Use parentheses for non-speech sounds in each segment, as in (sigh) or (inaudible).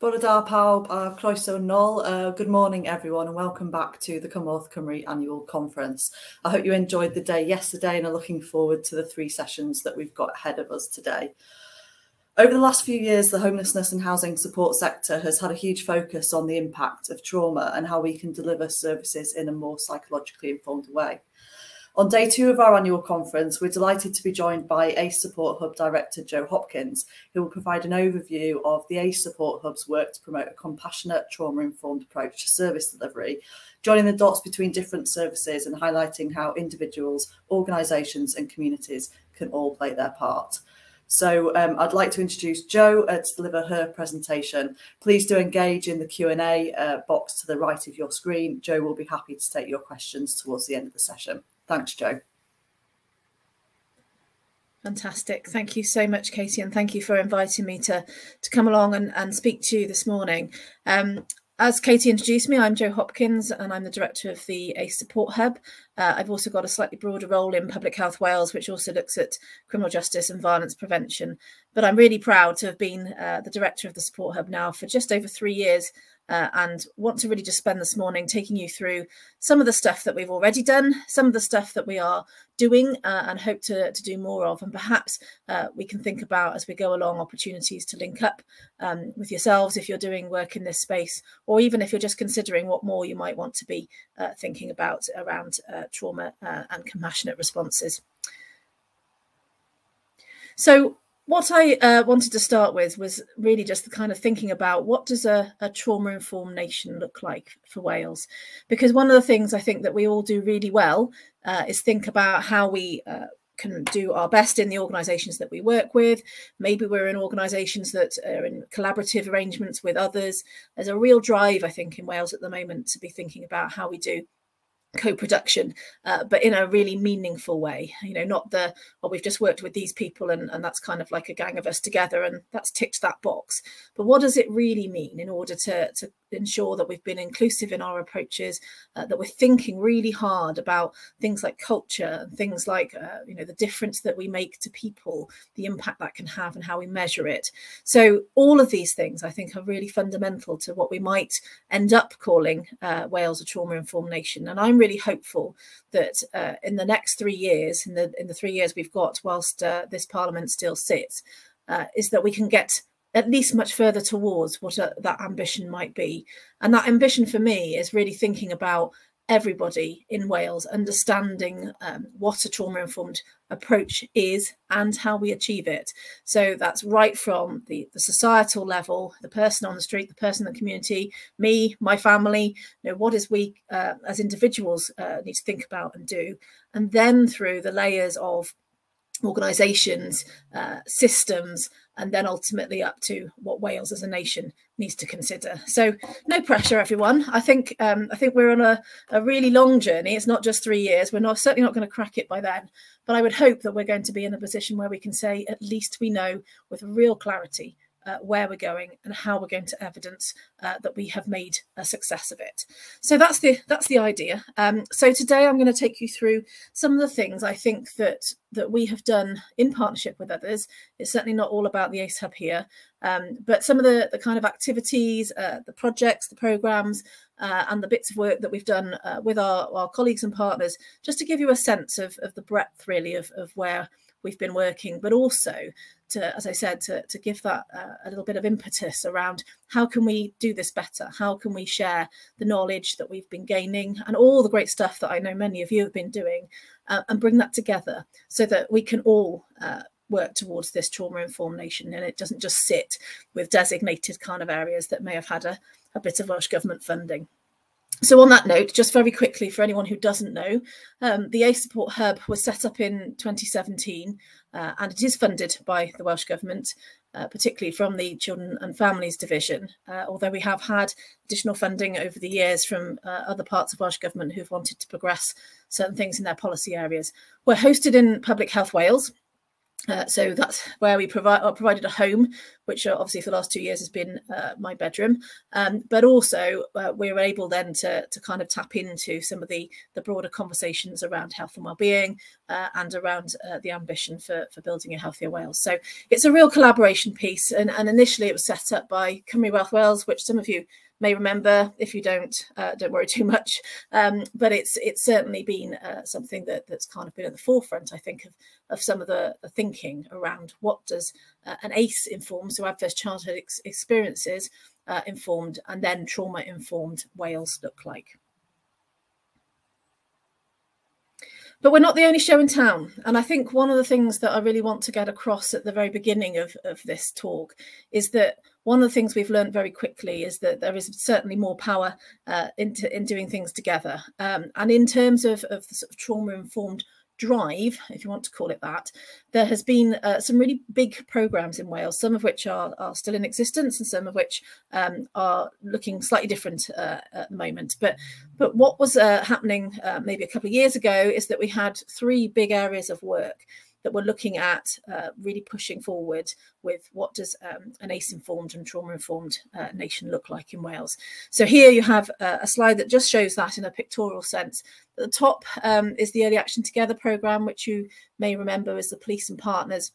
Bore pawb a. Uh, good morning, everyone, and welcome back to the Cymorth Cymru annual conference. I hope you enjoyed the day yesterday and are looking forward to the three sessions that we've got ahead of us today. Over the last few years, the homelessness and housing support sector has had a huge focus on the impact of trauma and how we can deliver services in a more psychologically informed way. On day two of our annual conference, we're delighted to be joined by ACE Support Hub Director Jo Hopkins, who will provide an overview of the ACE Support Hub's work to promote a compassionate, trauma-informed approach to service delivery, joining the dots between different services and highlighting how individuals, organisations and communities can all play their part. So um, I'd like to introduce Jo uh, to deliver her presentation. Please do engage in the Q&A uh, box to the right of your screen. Jo will be happy to take your questions towards the end of the session. Thanks, Joe. Fantastic. Thank you so much, Katie, and thank you for inviting me to, to come along and, and speak to you this morning. Um, as Katie introduced me, I'm Jo Hopkins and I'm the director of the ACE Support Hub. Uh, I've also got a slightly broader role in Public Health Wales, which also looks at criminal justice and violence prevention. But I'm really proud to have been uh, the director of the Support Hub now for just over three years uh, and want to really just spend this morning taking you through some of the stuff that we've already done, some of the stuff that we are doing uh, and hope to, to do more of. And perhaps uh, we can think about as we go along opportunities to link up um, with yourselves if you're doing work in this space, or even if you're just considering what more you might want to be uh, thinking about around uh, trauma uh, and compassionate responses. So what I uh, wanted to start with was really just the kind of thinking about what does a, a trauma-informed nation look like for Wales? Because one of the things I think that we all do really well uh, is think about how we uh, can do our best in the organisations that we work with. Maybe we're in organisations that are in collaborative arrangements with others. There's a real drive, I think, in Wales at the moment to be thinking about how we do co-production uh, but in a really meaningful way you know not the well we've just worked with these people and, and that's kind of like a gang of us together and that's ticked that box. But what does it really mean in order to to ensure that we've been inclusive in our approaches, uh, that we're thinking really hard about things like culture and things like, uh, you know, the difference that we make to people, the impact that can have and how we measure it. So all of these things, I think, are really fundamental to what we might end up calling uh, Wales a trauma-informed nation. And I'm really hopeful that uh, in the next three years, in the in the three years we've got whilst uh, this Parliament still sits, uh, is that we can get at least much further towards what a, that ambition might be. And that ambition for me is really thinking about everybody in Wales understanding um, what a trauma informed approach is and how we achieve it. So that's right from the, the societal level, the person on the street, the person in the community, me, my family, you know, what is we uh, as individuals uh, need to think about and do. And then through the layers of organisations, uh, systems, and then ultimately up to what Wales as a nation needs to consider. So no pressure, everyone. I think um, I think we're on a, a really long journey. It's not just three years. We're not certainly not going to crack it by then. But I would hope that we're going to be in a position where we can say at least we know with real clarity uh, where we're going and how we're going to evidence uh, that we have made a success of it. So that's the that's the idea. Um, so today I'm going to take you through some of the things I think that that we have done in partnership with others. It's certainly not all about the ACE Hub here, um, but some of the, the kind of activities, uh, the projects, the programs, uh, and the bits of work that we've done uh, with our, our colleagues and partners, just to give you a sense of, of the breadth really of, of where we've been working, but also to, as I said, to, to give that uh, a little bit of impetus around how can we do this better? How can we share the knowledge that we've been gaining and all the great stuff that I know many of you have been doing uh, and bring that together so that we can all uh, work towards this trauma informed nation and it doesn't just sit with designated kind of areas that may have had a, a bit of Welsh Government funding. So on that note, just very quickly for anyone who doesn't know, um, the ACE Support Hub was set up in 2017 uh, and it is funded by the Welsh Government, uh, particularly from the Children and Families Division, uh, although we have had additional funding over the years from uh, other parts of Welsh Government who've wanted to progress certain things in their policy areas. We're hosted in Public Health Wales, Uh, so that's where we provide uh, provided a home, which uh, obviously for the last two years has been uh, my bedroom. Um, but also uh, we were able then to, to kind of tap into some of the, the broader conversations around health and well-being and around the ambition for, for building a healthier Wales. So it's a real collaboration piece. And, and initially it was set up by Cymru Well Wales, which some of you may remember. If you don't, uh, don't worry (laughs) too much. Um, but it's it's certainly been uh, something that that's kind of been at the forefront, I think, of of some of the, the thinking around what does uh, an ACE informed, so adverse childhood ex experiences uh, informed, and then trauma informed Wales look like. But we're not the only show in town. And I think one of the things that I really want to get across at the very beginning of, of this talk is that one of the things we've learned very quickly is that there is certainly more power uh, into, in doing things together. Um, and in terms of, of the sort of trauma-informed drive, if you want to call it that, there has been uh, some really big programs in Wales, some of which are, are still in existence and some of which um, are looking slightly different uh, at the moment. But, but what was uh, happening uh, maybe a couple of years ago is that we had three big areas of work that we're looking at uh, really pushing forward with what does um, an ACE-informed and trauma-informed uh, nation look like in Wales. So here you have uh, a slide that just shows that in a pictorial sense. At the top um, is the Early Action Together programme, which you may remember is the Police and Partners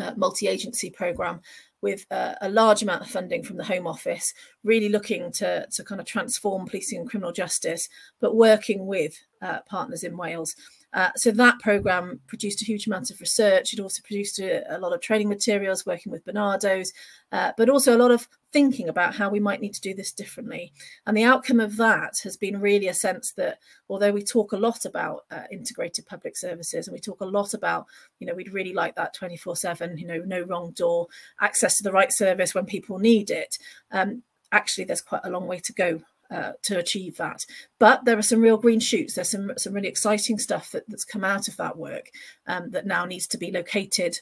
uh, multi-agency programme with uh, a large amount of funding from the Home Office, really looking to, to kind of transform policing and criminal justice, but working with uh, partners in Wales uh, so that program produced a huge amount of research. It also produced a, a lot of training materials working with Barnardo's, uh, but also a lot of thinking about how we might need to do this differently. And the outcome of that has been really a sense that although we talk a lot about uh, integrated public services and we talk a lot about, you know, we'd really like that 24 7, you know, no wrong door, access to the right service when people need it. Um, actually, there's quite a long way to go uh, to achieve that. But there are some real green shoots. There's some some really exciting stuff that, that's come out of that work um, that now needs to be located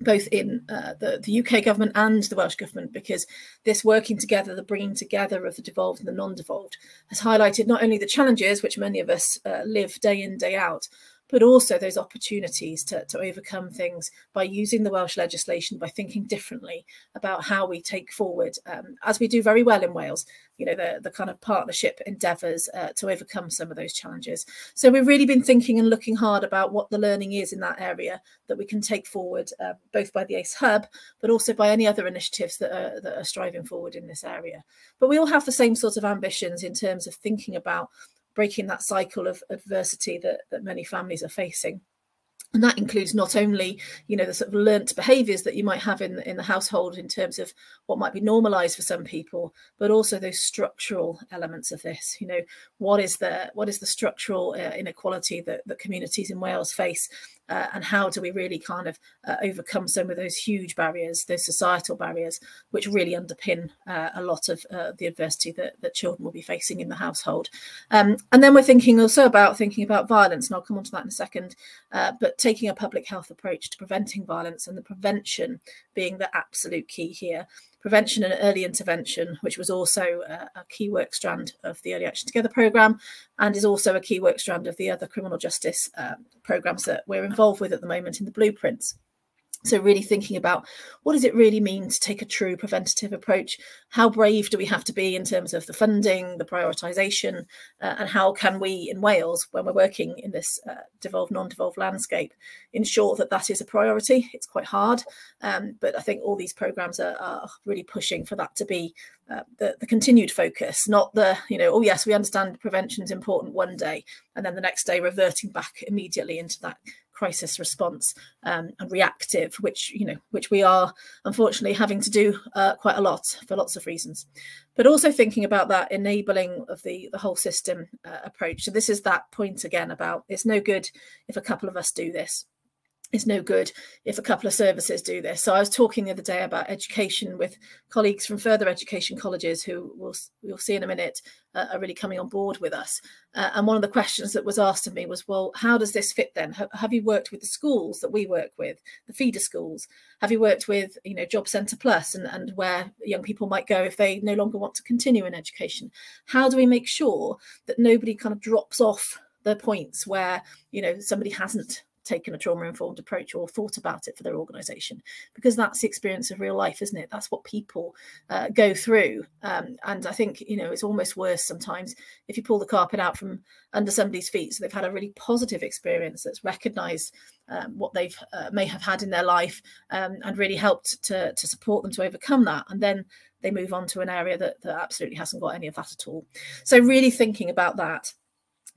both in uh, the, the UK government and the Welsh government, because this working together, the bringing together of the devolved and the non-devolved, has highlighted not only the challenges which many of us uh, live day in, day out, but also those opportunities to, to overcome things by using the Welsh legislation, by thinking differently about how we take forward, um, as we do very well in Wales, you know, the, the kind of partnership endeavours uh, to overcome some of those challenges. So we've really been thinking and looking hard about what the learning is in that area that we can take forward, uh, both by the ACE Hub, but also by any other initiatives that are, that are striving forward in this area. But we all have the same sort of ambitions in terms of thinking about breaking that cycle of adversity that, that many families are facing. And that includes not only you know the sort of learnt behaviors that you might have in in the household in terms of what might be normalized for some people but also those structural elements of this. You know what is the what is the structural uh, inequality that, that communities in wales face uh, and how do we really kind of uh, overcome some of those huge barriers those societal barriers which really underpin uh, a lot of uh, the adversity that, that children will be facing in the household um, and then we're thinking also about thinking about violence and i'll come on to that in a second uh, but taking a public health approach to preventing violence and the prevention being the absolute key here. Prevention and early intervention, which was also a, a key work strand of the Early Action Together programme and is also a key work strand of the other criminal justice uh, programmes that we're involved with at the moment in the blueprints. So really thinking about what does it really mean to take a true preventative approach? How brave do we have to be in terms of the funding, the prioritisation, uh, and how can we in Wales, when we're working in this uh, devolved, non-devolved landscape, ensure that that is a priority? It's quite hard, um, but I think all these programmes are, are, really pushing for that to be uh, the, the continued focus, not the, you know, oh yes, we understand prevention is important one day, and then the next day reverting back immediately into that crisis response um, and reactive, which you know, which we are unfortunately having to do uh, quite a lot for lots of reasons. But also thinking about that enabling of the the whole system uh, approach. So this is that point again about it's no good if a couple of us do this it's no good if a couple of services do this. So I was talking the other day about education with colleagues from further education colleges who we'll, we'll see in a minute uh, are really coming on board with us. Uh, and one of the questions that was asked of me was, well, how does this fit then? Have, have you worked with the schools that we work with, the feeder schools? Have you worked with, you know, Job Centre Plus and, and where young people might go if they no longer want to continue in education? How do we make sure that nobody kind of drops off the points where, you know, somebody hasn't taken a trauma informed approach or thought about it for their organization because that's the experience of real life isn't it? That's what people uh, go through. Um, and i think you know it's almost worse sometimes if you pull the carpet out from under somebody's feet so they've had a really positive experience that's recognized um, what they've uh, may have had in their life um, and really helped to, to support them to overcome that and then they move on to an area that, that absolutely hasn't got any of that at all. So really thinking about that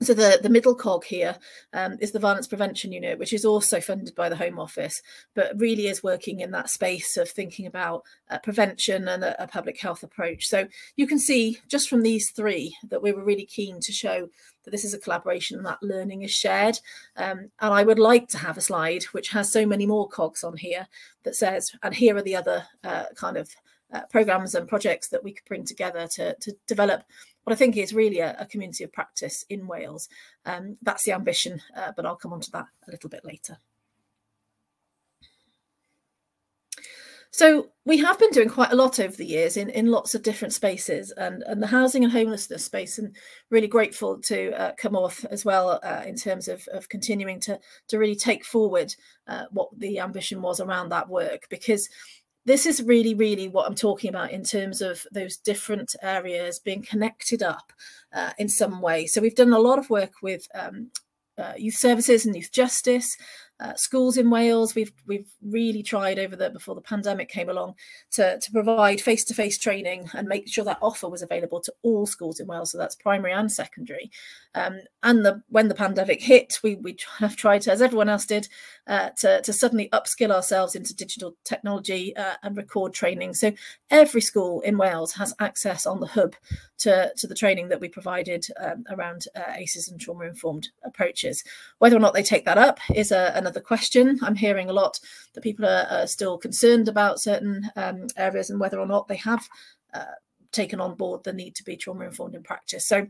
so the, the middle cog here um, is the violence prevention unit, which is also funded by the Home Office, but really is working in that space of thinking about uh, prevention and a, a, public health approach. So you can see just from these three that we were really keen to show that this is a collaboration and that learning is shared. Um, and I would like to have a slide which has so many more cogs on here that says, and here are the other uh, kind of uh, programs and projects that we could bring together to, to develop what I think is really a, a community of practice in Wales. Um, that's the ambition, uh, but I'll come on to that a little bit later. So we have been doing quite a lot over the years in, in lots of different spaces and, and the housing and homelessness space and really grateful to uh, Cymorth as well uh, in terms of, of continuing to, to really take forward uh, what the ambition was around that work because this is really, really what I'm talking about in terms of those different areas being connected up uh, in some way. So we've done a lot of work with um, uh, youth services and youth justice, uh, schools in Wales. We've we've really tried over the before the pandemic came along to to provide face to face training and make sure that offer was available to all schools in Wales. So that's primary and secondary. Um, and the when the pandemic hit, we we (laughs) have tried to, as everyone else did, uh, to to suddenly upskill ourselves into digital technology uh, and record training. So every school in Wales has access on the hub to to the training that we provided um, around uh, ACEs and trauma informed approaches. Whether or not they take that up is a, another question. I'm hearing a lot that people are, are still concerned about certain um, areas and whether or not they have uh, taken on board the need to be trauma informed in practice. So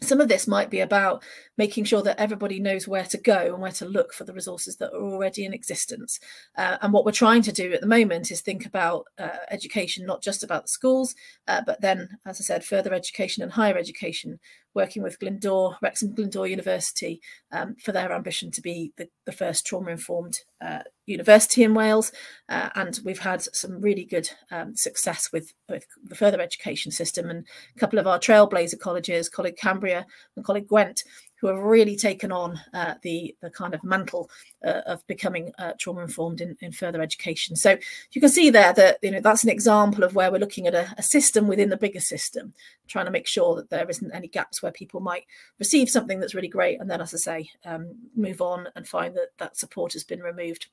some of this might be about making sure that everybody knows where to go and where to look for the resources that are already in existence. Uh, and what we're trying to do at the moment is think about uh, education, not just about the schools, uh, but then, as I said, further education and higher education, working with Glyndŵr, Wrexham Glyndŵr University um, for their ambition to be the, the first trauma-informed uh, university in Wales. Uh, and we've had some really good um, success with, with the further education system and a couple of our trailblazer colleges, Coleg Cambria and Coleg Gwent, who have really taken on uh, the the kind of mantle uh, of becoming uh, trauma informed in, in further education. So you can see there that you know that's an example of where we're looking at a, a, system within the bigger system, trying to make sure that there isn't any gaps where people might receive something that's really great and then, as I say, um, move on and find that that support has been removed.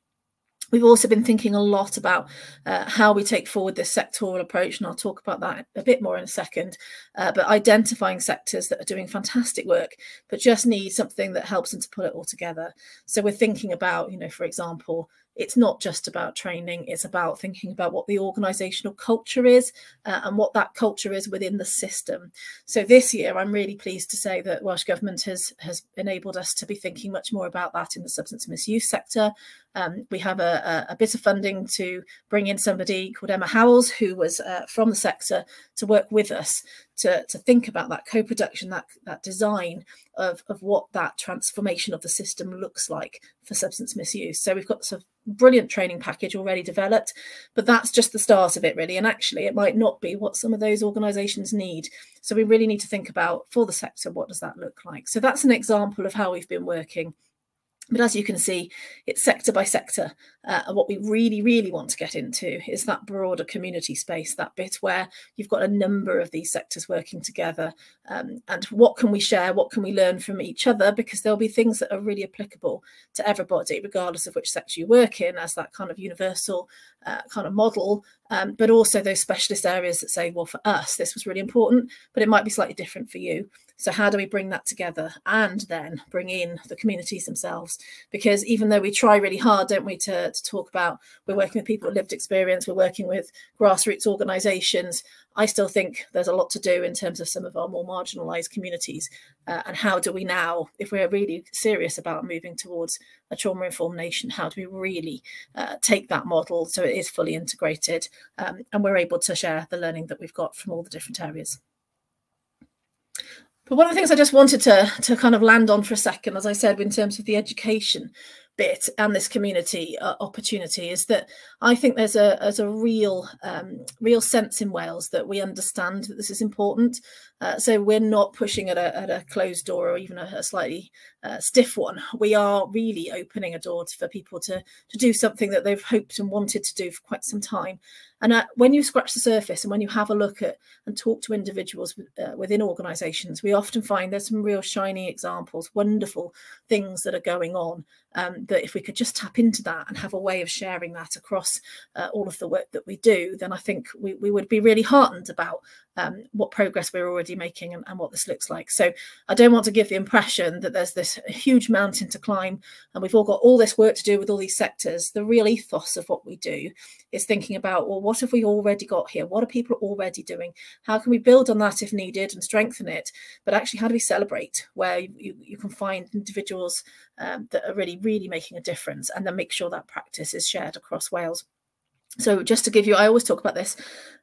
We've also been thinking a lot about uh, how we take forward this sectoral approach, and I'll talk about that a bit more in a second. Uh, but identifying sectors that are doing fantastic work, but just need something that helps them to pull it all together. So we're thinking about, you know, for example, it's not just about training it's about thinking about what the organizational culture is uh, and what that culture is within the system so this year i'm really pleased to say that welsh government has has enabled us to be thinking much more about that in the substance misuse sector um, we have a, a, bit of funding to bring in somebody called Emma Howells, who was uh, from the sector, to work with us to, to think about that co-production, that, that design of, of what that transformation of the system looks like for substance misuse. So we've got some brilliant training package already developed, but that's just the start of it really. And actually it might not be what some of those organisations need. So we really need to think about for the sector, what does that look like? So that's an example of how we've been working but as you can see, it's sector by sector. Uh, and what we really, really want to get into is that broader community space, that bit where you've got a number of these sectors working together. Um, and what can we share? What can we learn from each other? Because there'll be things that are really applicable to everybody, regardless of which sector you work in, as that kind of universal uh, kind of model. Um, but also those specialist areas that say, well, for us, this was really important, but it might be slightly different for you. So how do we bring that together and then bring in the communities themselves? Because even though we try really hard, don't we, to, to talk about we're working with people with lived experience, we're working with grassroots organisations, I still think there's a lot to do in terms of some of our more marginalised communities. Uh, and how do we now, if we're really serious about moving towards a trauma-informed nation, how do we really uh, take that model so it is fully integrated um, and we're able to share the learning that we've got from all the different areas. But one of the things I just wanted to, to kind of land on for a second, as I said, in terms of the education, bit and this community uh, opportunity is that I think there's a there's a real um, real sense in Wales that we understand that this is important. Uh, so we're not pushing at a, at a closed door or even a, a slightly uh, stiff one. We are really opening a door to, for people to to do something that they've hoped and wanted to do for quite some time. And uh, when you scratch the surface and when you have a look at and talk to individuals uh, within organisations, we often find there's some real shiny examples, wonderful things that are going on. Um, that if we could just tap into that and have a way of sharing that across uh, all of the work that we do, then I think we, we would be really heartened about um, what progress we're already making and, and, what this looks like. So I don't want to give the impression that there's this huge mountain to climb and we've all got all this work to do with all these sectors. The real ethos of what we do is thinking about, well, what have we already got here? What are people already doing? How can we build on that if needed and strengthen it? But actually, how do we celebrate where you, you can find individuals um, that are really, really making a difference and then make sure that practice is shared across Wales? So just to give you, I always talk about this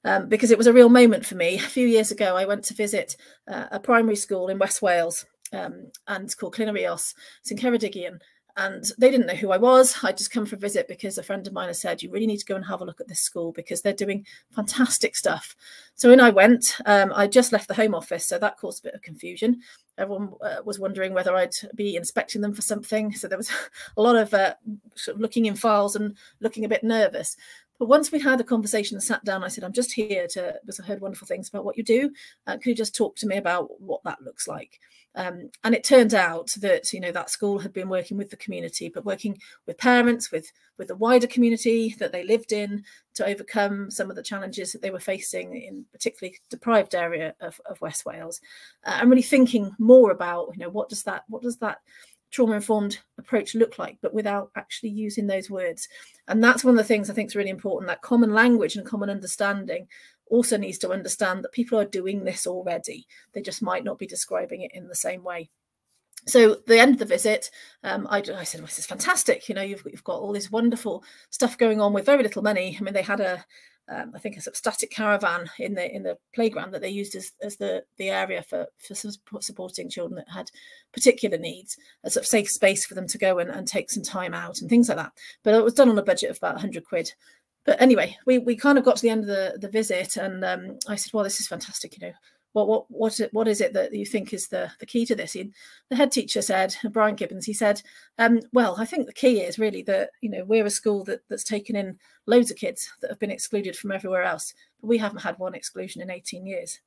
um, because it was a real moment for me. A few years ago, I went to visit uh, a primary school in West Wales um, and it's called Clynarios. It's in Ceredigion. And they didn't know who I was. I'd just come for a visit because a friend of mine had said, you really need to go and have a look at this school because they're doing fantastic stuff. So in I went. Um, I just left the Home Office, so that caused a bit of confusion. Everyone uh, was wondering whether I'd be inspecting them for something. So there was (laughs) a lot of uh, sort of looking in files and looking a bit nervous. But once we had a conversation and sat down, I said, I'm just here to, because I heard wonderful things about what you do. Uh, could you just talk to me about what that looks like? Um, and it turned out that, you know, that school had been working with the community, but working with parents, with, with the wider community that they lived in to overcome some of the challenges that they were facing in particularly deprived area of, of West Wales. Uh, and really thinking more about, you know, what does that, what does that trauma informed approach look like, but without actually using those words. And that's one of the things I think is really important that common language and common understanding also needs to understand that people are doing this already. They just might not be describing it in the same way. So the end of the visit, um, I, I, said, well, "This is fantastic. You know, you've, you've got all this wonderful stuff going on with very little money. I mean, they had a um, I think a sort of static caravan in the in the playground that they used as, as the the area for for supporting children that had particular needs, a sort of safe space for them to go and, and take some time out and things like that. But it was done on a budget of about 100 quid. But anyway, we we kind of got to the end of the the visit, and um, I said, "Well, this is fantastic. You know, what what what what is it that you think is the the key to this? The head teacher said, Brian Gibbons, he said, um, well, I think the key is really that you know we're a school that that's taken in loads of kids that have been excluded from everywhere else, but we haven't had one exclusion in 18 years.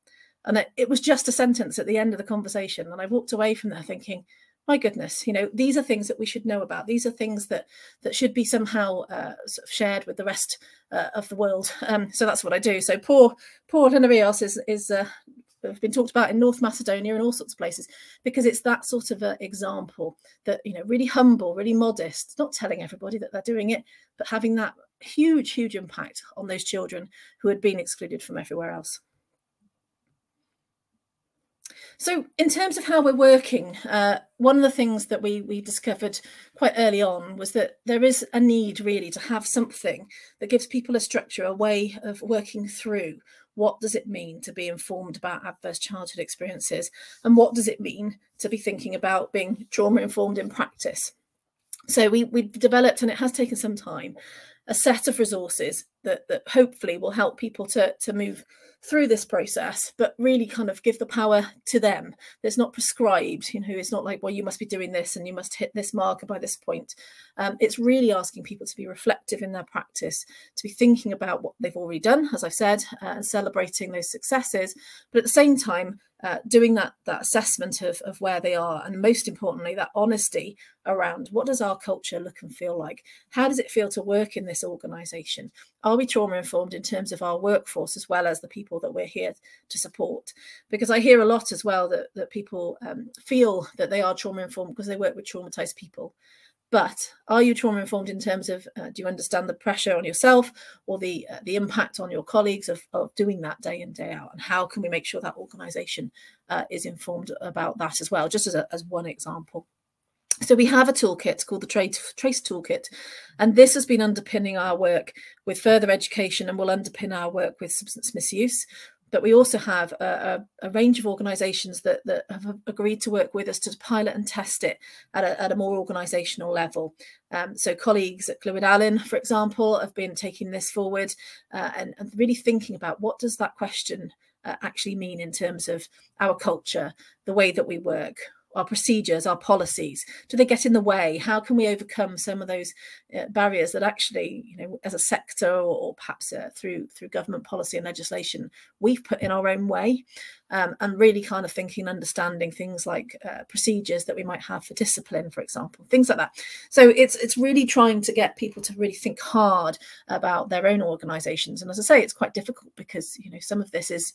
And it, was just a sentence at the end of the conversation, and I walked away from there thinking, my goodness, you know, these are things that we should know about. These are things that that should be somehow uh, sort of shared with the rest uh, of the world. Um, so that's what I do. So poor, poor Clynarios is is uh, have been talked about in North Macedonia and all sorts of places because it's that sort of an example that you know really humble, really modest, not telling everybody that they're doing it, but having that huge, huge impact on those children who had been excluded from everywhere else. So, in terms of how we're working, uh, one of the things that we we discovered quite early on was that there is a need really to have something that gives people a structure, a way of working through what does it mean to be informed about adverse childhood experiences? And what does it mean to be thinking about being trauma informed in practice? So we, we've developed, and it has taken some time, a set of resources that, that hopefully will help people to, to move through this process, but really kind of give the power to them. It's not prescribed, you know, it's not like, well, you must be doing this and you must hit this marker by this point. Um, it's really asking people to be reflective in their practice, to be thinking about what they've already done, as I've said, uh, and celebrating those successes, but at the same time, uh, doing that that assessment of, of where they are and most importantly that honesty around what does our culture look and feel like how does it feel to work in this organization are we trauma informed in terms of our workforce as well as the people that we're here to support. Because i hear a lot as well that, that people um, feel that they are trauma informed because they work with traumatized people. But are you trauma informed in terms of uh, do you understand the pressure on yourself or the uh, the impact on your colleagues of, of doing that day in day out? And how can we make sure that organization uh, is informed about that as well? Just as, a, as one example so we have a toolkit called the TrACE, TrACE Toolkit, and this has been underpinning our work with further education and will underpin our work with substance misuse but we also have a, a, a range of organisations that, that have agreed to work with us to pilot and test it at a, at a more organisational level. Um, so colleagues at Clwyd Alyn, for example, have been taking this forward uh, and, and really thinking about what does that question uh, actually mean in terms of our culture, the way that we work, our procedures, our policies? Do they get in the way? How can we overcome some of those uh, barriers that actually, you know, as a sector or, or perhaps uh, through through government policy and legislation, we've put in our own way? Um, and really kind of thinking understanding things like uh, procedures that we might have for discipline, for example, things like that. So it's it's really trying to get people to really think hard about their own organisations. And as I say, it's quite difficult because you know some of this is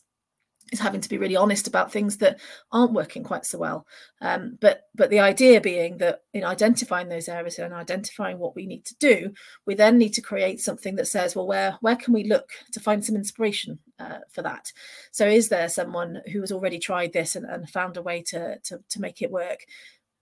is having to be really honest about things that aren't working quite so well. Um, but but the idea being that in identifying those areas and identifying what we need to do, we then need to create something that says, well, where where can we look to find some inspiration uh, for that? So is there someone who has already tried this and, and found a way to, to to make it work?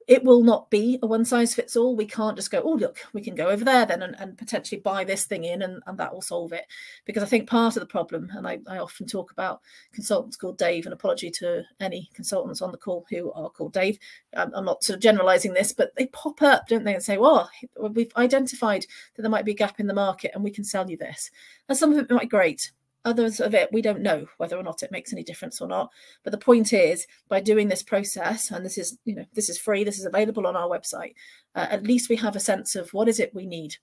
It will not be a one size fits all. We can't just go, oh, look, we can go over there then and, and potentially buy this thing in and, and that will solve it. Because I think part of the problem, and I, I often talk about consultants called Dave, and apology to any consultants on the call who are called Dave. I'm, I'm not sort of generalizing this, but they pop up, don't they, and say, well, we've identified that there might be a gap in the market and we can sell you this. And some of it might be great, others of it we don't know whether or not it makes any difference or not. But the point is by doing this process and this is you know this is free this is available on our website uh, at least we have a sense of what is it we need.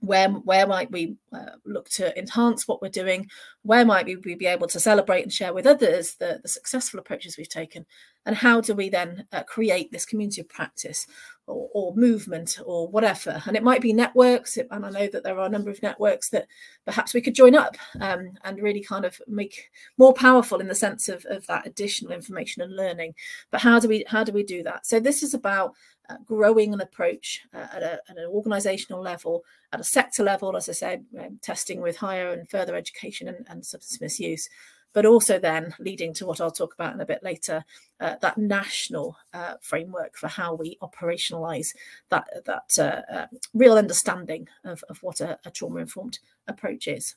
Where where might we uh, look to enhance what we're doing? Where might we, we be able to celebrate and share with others the, the successful approaches we've taken and how do we then uh, create this community of practice or, or, movement or whatever? And it might be networks and i know that there are a number of networks that perhaps we could join up um, and really kind of make more powerful in the sense of, of that additional information and learning. But how do we how do we do that? So this is about uh, growing an approach uh, at, a, at, an organizational level, at a sector level, as I said, um, testing with higher and further education and, and, substance misuse, but also then leading to what I'll talk about in a bit later, uh, that national uh, framework for how we operationalize that, that uh, uh, real understanding of, of what a, a trauma-informed approach is.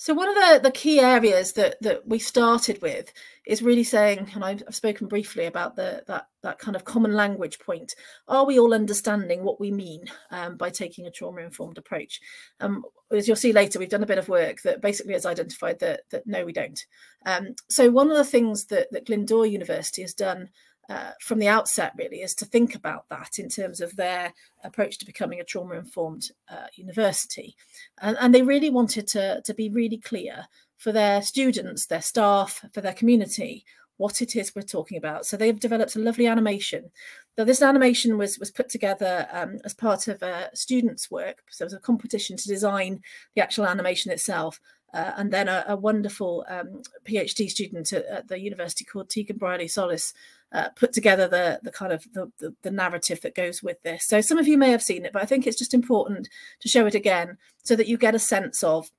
So one of the, the key areas that, that we started with is really saying, and I've, spoken briefly about the that that kind of common language point. Are we all understanding what we mean um, by taking a trauma informed approach? Um, as you'll see later, we've done a bit of work that basically has identified that that no, we don't. Um, so one of the things that that Glyndŵr University has done uh, from the outset really is to think about that in terms of their approach to becoming a trauma informed uh, university. And, and, they really wanted to, to be really clear for their students their staff for their community what it is we're talking about. So they've developed a lovely animation. Now this animation was was put together um, as part of a students work. So it was a competition to design the actual animation itself uh, and then a, a wonderful um, PhD student at, at, the university called Tegan Briley Solis uh, put together the the kind of the, the, the narrative that goes with this. So some of you may have seen it, but I think it's just important to show it again so that you get a sense of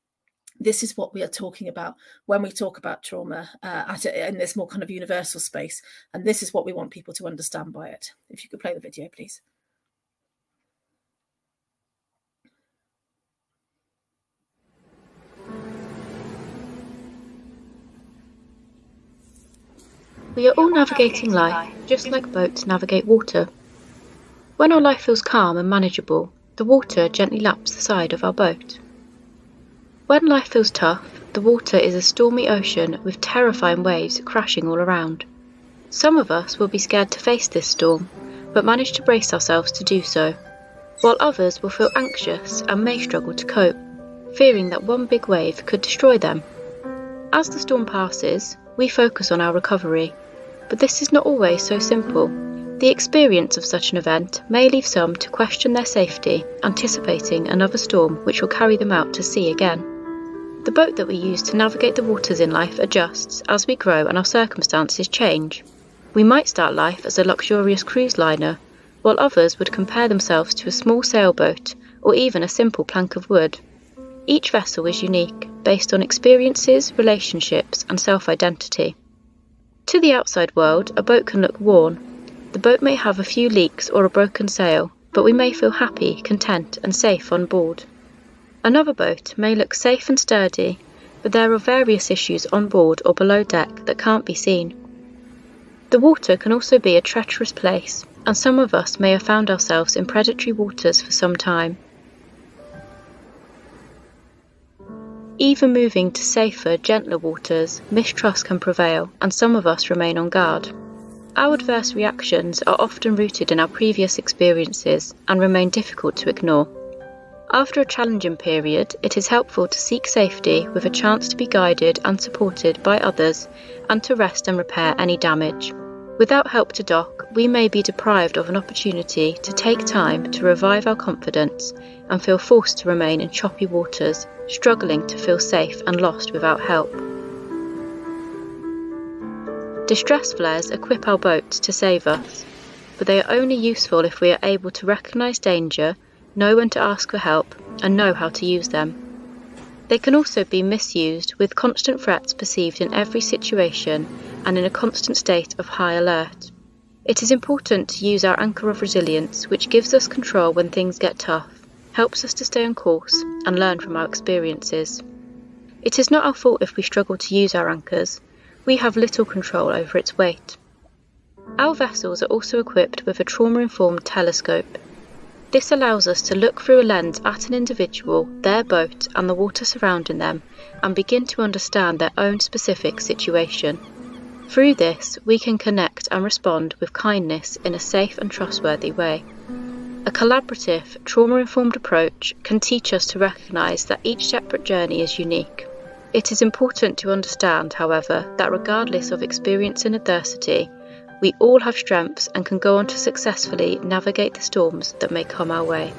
this is what we are talking about when we talk about trauma uh, at a, in this more kind of universal space, and this is what we want people to understand by it. If you could play the video, please. We are all navigating life, just like boats navigate water. When our life feels calm and manageable, the water gently laps the side of our boat. When life feels tough, the water is a stormy ocean with terrifying waves crashing all around. Some of us will be scared to face this storm, but manage to brace ourselves to do so, while others will feel anxious and may struggle to cope, fearing that one big wave could destroy them. As the storm passes, we focus on our recovery but this is not always so simple. The experience of such an event may leave some to question their safety, anticipating another storm which will carry them out to sea again. The boat that we use to navigate the waters in life adjusts as we grow and our circumstances change. We might start life as a luxurious cruise liner, while others would compare themselves to a small sailboat or even a simple plank of wood. Each vessel is unique, based on experiences, relationships, and self identity. To the outside world, a boat can look worn. The boat may have a few leaks or a broken sail, but we may feel happy, content, and safe on board. Another boat may look safe and sturdy, but there are various issues on board or below deck that can't be seen. The water can also be a treacherous place, and some of us may have found ourselves in predatory waters for some time. Even moving to safer, gentler waters, mistrust can prevail, and some of us remain on guard. Our adverse reactions are often rooted in our previous experiences and remain difficult to ignore. After a challenging period, it is helpful to seek safety with a chance to be guided and supported by others and to rest and repair any damage. Without help to dock, we may be deprived of an opportunity to take time to revive our confidence and feel forced to remain in choppy waters, struggling to feel safe and lost without help. Distress flares equip our boats to save us, but they are only useful if we are able to recognise danger, know when to ask for help, and know how to use them. They can also be misused with constant threats perceived in every situation and in a constant state of high alert. It is important to use our anchor of resilience, which gives us control when things get tough, helps us to stay on course, and learn from our experiences. It is not our fault if we struggle to use our anchors, we have little control over its weight. Our vessels are also equipped with a trauma-informed telescope. This allows us to look through a lens at an individual, their boat and the water surrounding them and begin to understand their own specific situation. Through this, we can connect and respond with kindness in a safe and trustworthy way. A collaborative, trauma-informed approach can teach us to recognise that each separate journey is unique it is important to understand, however, that regardless of experience in adversity, we all have strengths and can go on to successfully navigate the storms that may come our way.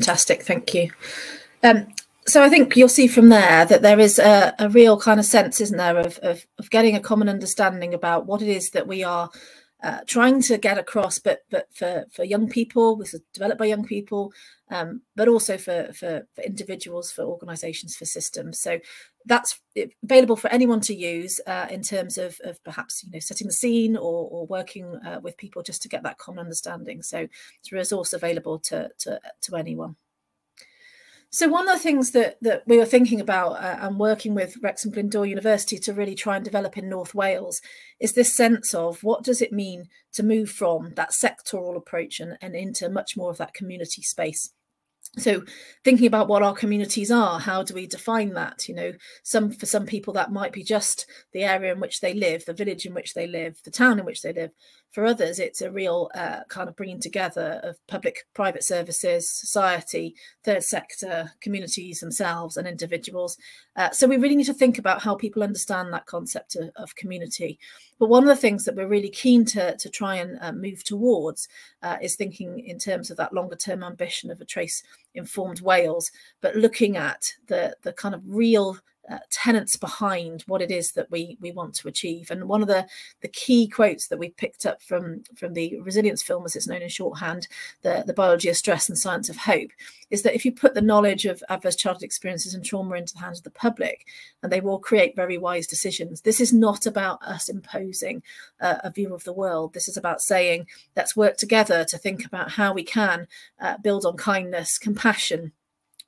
Fantastic, thank you. Um, so I think you'll see from there that there is a, a real kind of sense, isn't there, of, of, of, getting a common understanding about what it is that we are uh, trying to get across, but but for, for young people, this is developed by young people, um, but also for, for, for individuals, for organisations, for systems. So that's available for anyone to use uh, in terms of, of perhaps you know setting the scene or, or working uh, with people just to get that common understanding. So it's a resource available to, to, to anyone. So one of the things that that we were thinking about uh, and working with Wrexham Glyndŵr University to really try and develop in North Wales is this sense of what does it mean to move from that sectoral approach and, and into much more of that community space. So thinking about what our communities are how do we define that? You know some for some people that might be just the area in which they live the village in which they live the town in which they live for others it's a real uh, kind of bringing together of public private services society third sector communities themselves and individuals. Uh, so we really need to think about how people understand that concept of, of, community. But one of the things that we're really keen to, to try and uh, move towards uh, is thinking in terms of that longer term ambition of a TrACE informed Wales, but looking at the the kind of real uh, tenets behind what it is that we we want to achieve. And one of the the key quotes that we picked up from from the resilience film, as it's known in shorthand, the the biology of stress and science of hope, is that if you put the knowledge of adverse childhood experiences and trauma into the hands of the public, and they will create very wise decisions. This is not about us imposing uh, a view of the world. This is about saying let's work together to think about how we can uh, build on kindness, compassion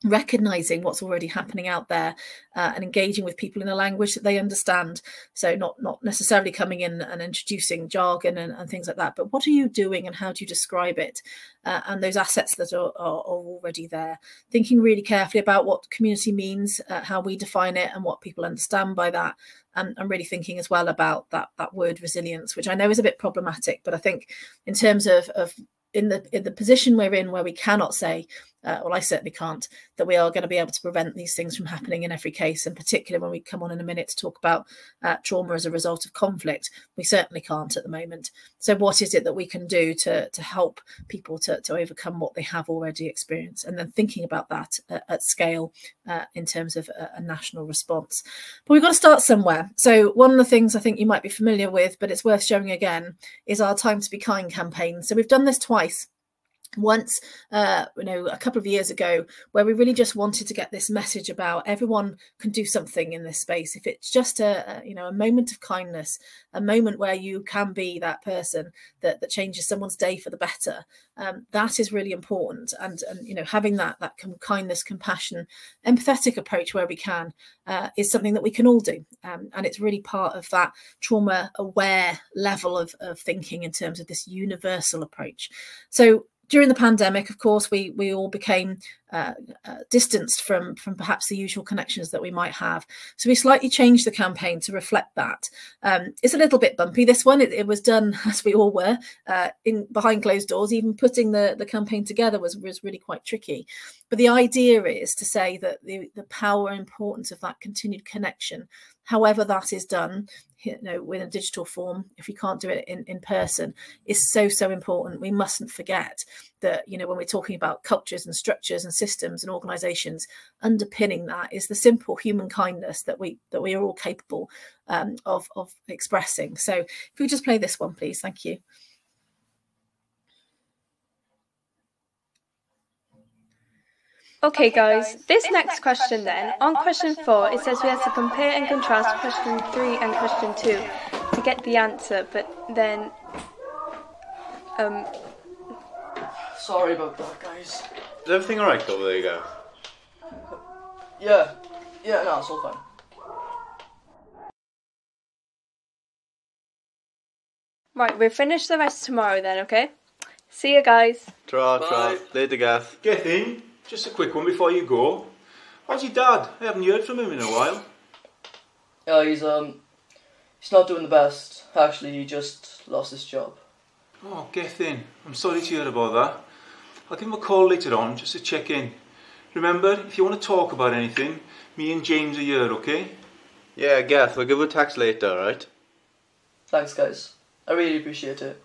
recognizing what's already happening out there uh, and engaging with people in a language that they understand. So not not necessarily coming in and introducing jargon and, and things like that but what are you doing and how do you describe it uh, and those assets that are, are, are, already there? Thinking really carefully about what community means uh, how we define it and what people understand by that and, and really thinking as well about that that word resilience which i know is a bit problematic but i think in terms of, of in the in the position we're in where we cannot say uh, well, I certainly can't, that we are going to be able to prevent these things from happening in every case. And particularly when we come on in a minute to talk about uh, trauma as a result of conflict, we certainly can't at the moment. So, what is it that we can do to, to help people to, to overcome what they have already experienced? And then thinking about that at, at scale uh, in terms of a, a national response. But we've got to start somewhere. So, one of the things I think you might be familiar with, but it's worth showing again, is our Time to Be Kind campaign. So, we've done this twice once uh, you know a couple of years ago where we really just wanted to get this message about everyone can do something in this space. If it's just a, a, you know a moment of kindness a moment where you can be that person that that changes someone's day for the better um, that is really important. And and you know having that that kindness compassion empathetic approach where we can uh, is something that we can all do. Um, and it's really part of that trauma aware level of, of thinking in terms of this universal approach. So during the pandemic, of course, we we all became uh, uh, distanced from from perhaps the usual connections that we might have. So we slightly changed the campaign to reflect that. Um, it's a little bit bumpy. This one, it, it was done (laughs) as we all were uh, in behind closed doors. Even putting the the campaign together was was really quite tricky. But the idea is to say that the the power and importance of that continued connection, however that is done, you know, in a digital form, if we can't do it in, in person, is so, so important. We mustn't forget that, you know, when we're talking about cultures and structures and systems and organizations, underpinning that is the simple human kindness that we that we are all capable um, of, of expressing. So if we just play this one, please. Thank you. Okay guys, this next question then, on question 4 it says we have to compare and contrast question 3 and question 2 to get the answer, but then... Um... Sorry about that guys. Is everything alright over there you go? Yeah, yeah, no, it's all fine. Right, we'll finish the rest tomorrow then, okay? See you guys. Ta-ra, ta-ra. Later, Gath. Get in. Just a quick one before you go. How's your dad? I haven't heard from him in a while. Yeah, he's um, he's not doing the best. Actually, he just lost his job. Oh, get in. I'm sorry to hear about that. I'll give him a call later on just to check in. Remember, if you want to talk about anything, me and James are here, okay? Yeah, Gath, we'll give you a text later, alright? Thanks, guys. I really appreciate it.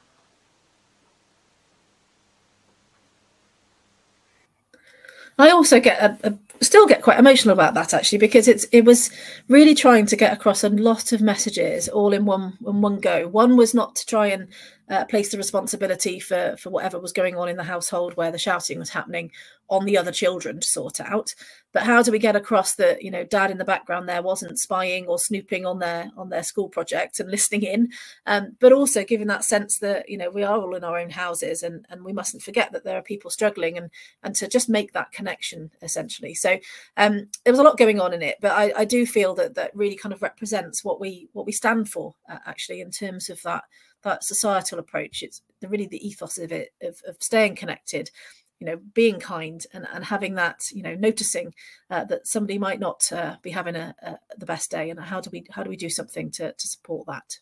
I also get a, a, still get quite emotional about that actually because it's it was really trying to get across a lot of messages all in one in one go. One was not to try and uh, place the responsibility for for whatever was going on in the household where the shouting was happening on the other children to sort out. But how do we get across that you know dad in the background there wasn't spying or snooping on their on their school project and listening in? Um, but also giving that sense that you know we are all in our own houses and and we mustn't forget that there are people struggling and and to just make that connection essentially. So um, there was a lot going on in it but I, I do feel that that really kind of represents what we what we stand for uh, actually in terms of that that societal approach. It's the, really the ethos of it, of, of staying connected, you know, being kind and, and having that, you know, noticing uh, that somebody might not uh, be having a, a, the best day, and how do we how do we do something to to support that?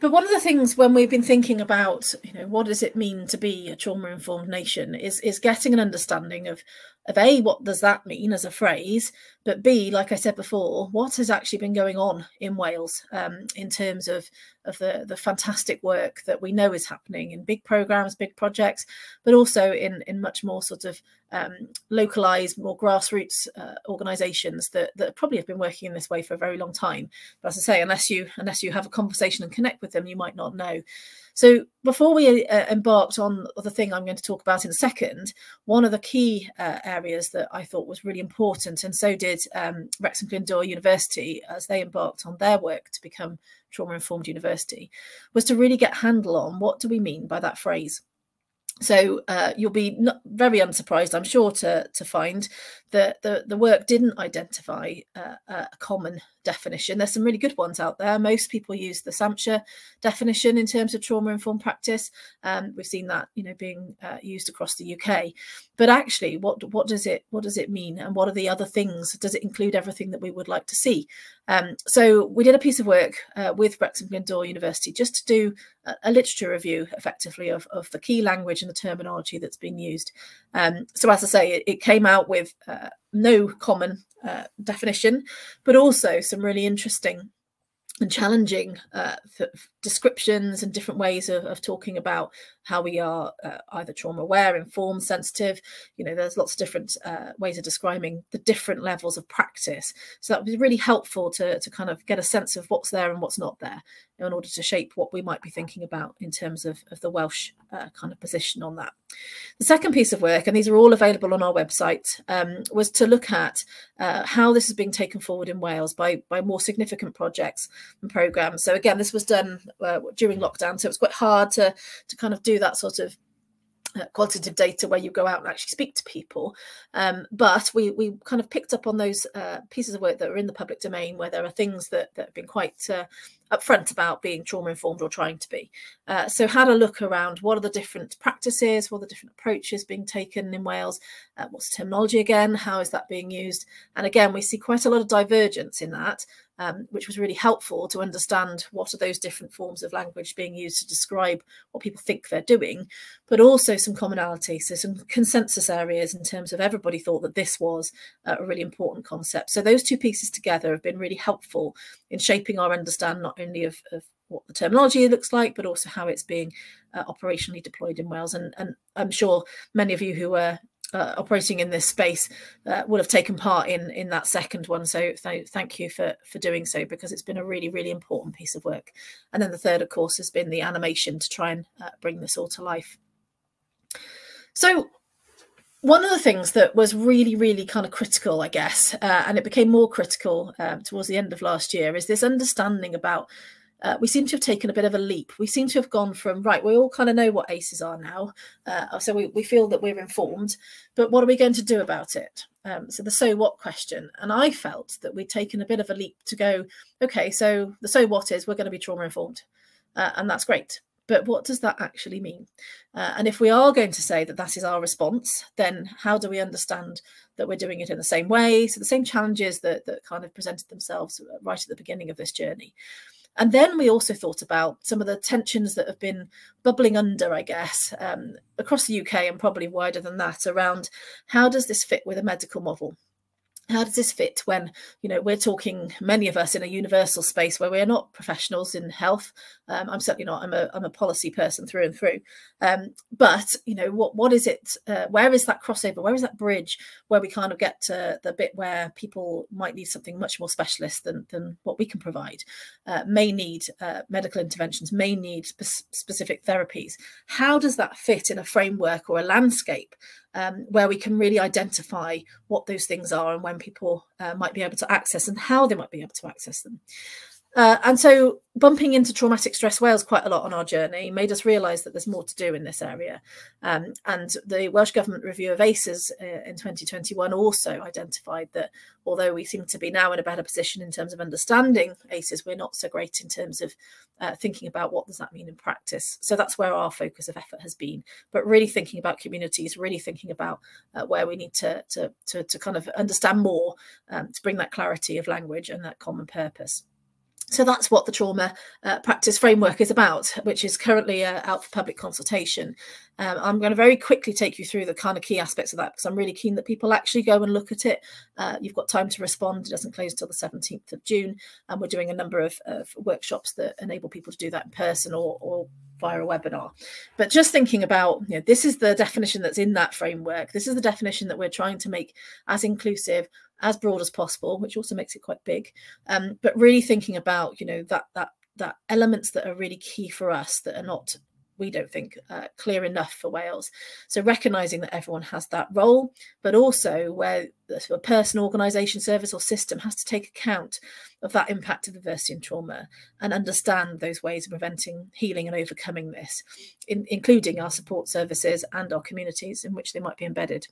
But one of the things when we've been thinking about, you know, what does it mean to be a trauma-informed nation, is is getting an understanding of of a what does that mean as a phrase, but b like I said before, what has actually been going on in Wales um, in terms of of the the fantastic work that we know is happening in big programs, big projects, but also in in much more sort of um, localized, more grassroots uh, organisations that that probably have been working in this way for a very long time. But as I say, unless you unless you have a conversation and connect with them, you might not know. So before we uh, embarked on the thing I'm going to talk about in a second, one of the key uh, areas that I thought was really important, and so did um, Wrexham Glyndŵr University as they embarked on their work to become trauma informed university, was to really get handle on what do we mean by that phrase. So uh, you'll be very unsurprised, I'm sure, to, to find the, the, the work didn't identify uh, a common definition. There's some really good ones out there. Most people use the SAMHSA definition in terms of trauma informed practice. Um, we've seen that you know being uh, used across the UK. But actually, what what does it what does it mean, and what are the other things? Does it include everything that we would like to see? Um, so we did a piece of work uh, with Wrexham Glyndŵr University just to do a, a, literature review, effectively, of, of the key language and the terminology that's been used. Um, so as I say, it, it came out with uh, no common uh, definition, but also some really interesting and challenging uh, descriptions and different ways of, of talking about how we are uh, either trauma aware, informed, sensitive. You know, there's lots of different uh, ways of describing the different levels of practice. So that was really helpful to, to kind of get a sense of what's there and what's not there in order to shape what we might be thinking about in terms of, of the Welsh uh, kind of position on that. The second piece of work, and these are all available on our website, um, was to look at uh, how this is being taken forward in Wales by, by more significant projects and programmes. So again, this was done uh, during lockdown, so it was quite hard to, to kind of do that sort of uh, quantitative data where you go out and actually speak to people. Um, but we we kind of picked up on those uh, pieces of work that are in the public domain where there are things that, that have been quite uh, upfront about being trauma informed or trying to be. Uh, so had a look around what are the different practices, what are the different approaches being taken in Wales, uh, what's the terminology again, how is that being used? And again, we see quite a lot of divergence in that um, which was really helpful to understand what are those different forms of language being used to describe what people think they're doing, but also some commonality, so some consensus areas in terms of everybody thought that this was a really important concept. So those two pieces together have been really helpful in shaping our understanding not only of, of what the terminology looks like, but also how it's being uh, operationally deployed in Wales. And, and I'm sure many of you who were uh, operating in this space uh, would have taken part in in that second one. So th thank you for for doing so because it's been a really really important piece of work. And then the third, of course, has been the animation to try and uh, bring this all to life. So one of the things that was really really kind of critical, I guess, uh, and it became more critical um, towards the end of last year, is this understanding about uh, we seem to have taken a bit of a leap. We seem to have gone from, right, we all kind of know what ACEs are now. Uh, so we, we feel that we're informed, but what are we going to do about it? Um, so the so what question. And I felt that we'd taken a bit of a leap to go, okay, so the so what is we're going to be trauma informed. Uh, and that's great. But what does that actually mean? Uh, and if we are going to say that that is our response, then how do we understand that we're doing it in the same way? So the same challenges that, that kind of presented themselves right at the beginning of this journey. And then we also thought about some of the tensions that have been bubbling under, I guess, um, across the UK and probably wider than that around how does this fit with a medical model? How does this fit when you know we're talking many of us in a universal space where we're not professionals in health? Um, i'm certainly not. I'm a, I'm a policy person through and through. Um, but you know what what is it uh, where is that crossover? Where is that bridge where we kind of get to the bit where people might need something much more specialist than than what we can provide? Uh, may need uh, medical interventions may need spe specific therapies. How does that fit in a framework or a landscape um, where we can really identify what those things are and when people uh, might be able to access and how they might be able to access them. Uh, and so bumping into traumatic stress Wales quite a lot on our journey made us realise that there's more to do in this area. Um, and the Welsh Government review of ACEs uh, in 2021 also identified that although we seem to be now in a better position in terms of understanding ACEs, we're not so great in terms of uh, thinking about what does that mean in practice. So that's where our focus of effort has been. But really thinking about communities, really thinking about uh, where we need to, to, to, to, kind of understand more um, to bring that clarity of language and that common purpose. So that's what the trauma uh, practice framework is about, which is currently uh, out for public consultation. Um, I'm going to very quickly take you through the kind of key aspects of that because I'm really keen that people actually go and look at it. Uh, you've got time to respond. It doesn't close until the 17th of June. And we're doing a number of, of workshops that enable people to do that in person or, or via a webinar. But just thinking about, you know, this is the definition that's in that framework. This is the definition that we're trying to make as inclusive, as broad as possible, which also makes it quite big. Um, but really thinking about, you know, that that that elements that are really key for us that are not we don't think uh, clear enough for Wales. So recognising that everyone has that role, but also where a person, organisation, service or system has to take account of that impact of adversity and trauma and understand those ways of preventing, healing and overcoming this, in, including our support services and our communities in which they might be embedded.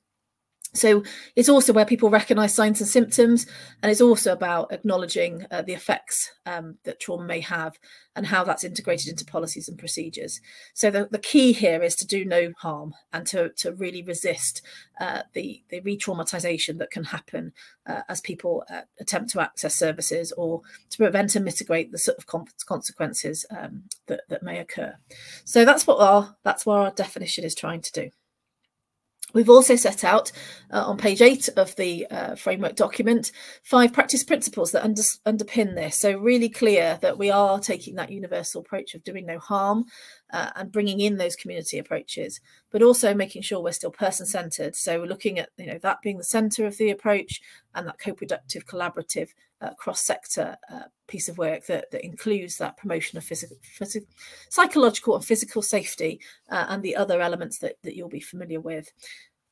So it's also where people recognise signs and symptoms, and it's also about acknowledging uh, the effects um, that trauma may have and how that's integrated into policies and procedures. So the, the key here is to do no harm and to, to really resist uh, the, the re-traumatization that can happen uh, as people uh, attempt to access services or to prevent and mitigate the sort of consequences um, that, that may occur. So that's what our that's what our definition is trying to do. We've also set out uh, on page eight of the uh, framework document five practice principles that under, underpin this. So, really clear that we are taking that universal approach of doing no harm uh, and bringing in those community approaches, but also making sure we're still person centered. So, we're looking at you know that being the center of the approach and that co productive, collaborative, uh, cross sector uh, piece of work that, that includes that promotion of physical, physical psychological and physical safety uh, and the other elements that, that you'll be familiar with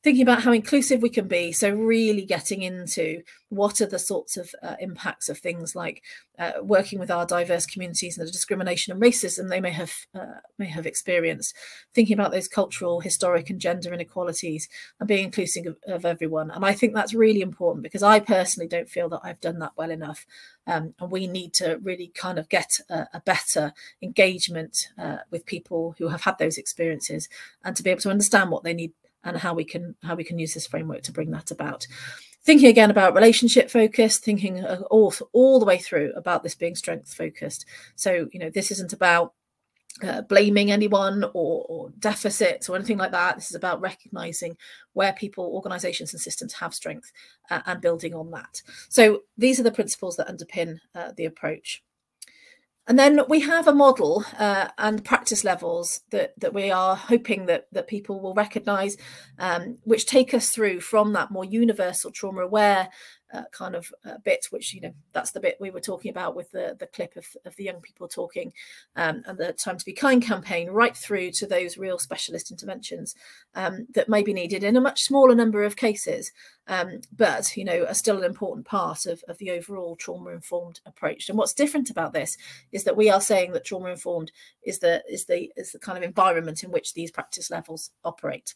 thinking about how inclusive we can be so really getting into what are the sorts of uh, impacts of things like uh, working with our diverse communities and the discrimination and racism they may have uh, may have experienced. Thinking about those cultural historic and gender inequalities and being inclusive of, of everyone. And i think that's really important because i personally don't feel that i've done that well enough. Um, and we need to really kind of get a, a better engagement uh, with people who have had those experiences and to be able to understand what they need and how we can how we can use this framework to bring that about thinking again about relationship focused thinking all, all the way through about this being strength focused so you know this isn't about uh, blaming anyone or, or, deficits or anything like that. This is about recognizing where people, organizations, and systems have strength uh, and building on that. So these are the principles that underpin uh, the approach. And then we have a model uh, and practice levels that, that we are hoping that, that people will recognise, um, which take us through from that more universal trauma aware uh, kind of uh, bit, which you know that's the bit we were talking about with the the clip of, of the young people talking, um, and the Time to Be Kind campaign, right through to those real specialist interventions um, that may be needed in a much smaller number of cases, um, but you know are still an important part of, of the overall trauma informed approach. And what's different about this is that we are saying that trauma informed is the is the is the kind of environment in which these practice levels operate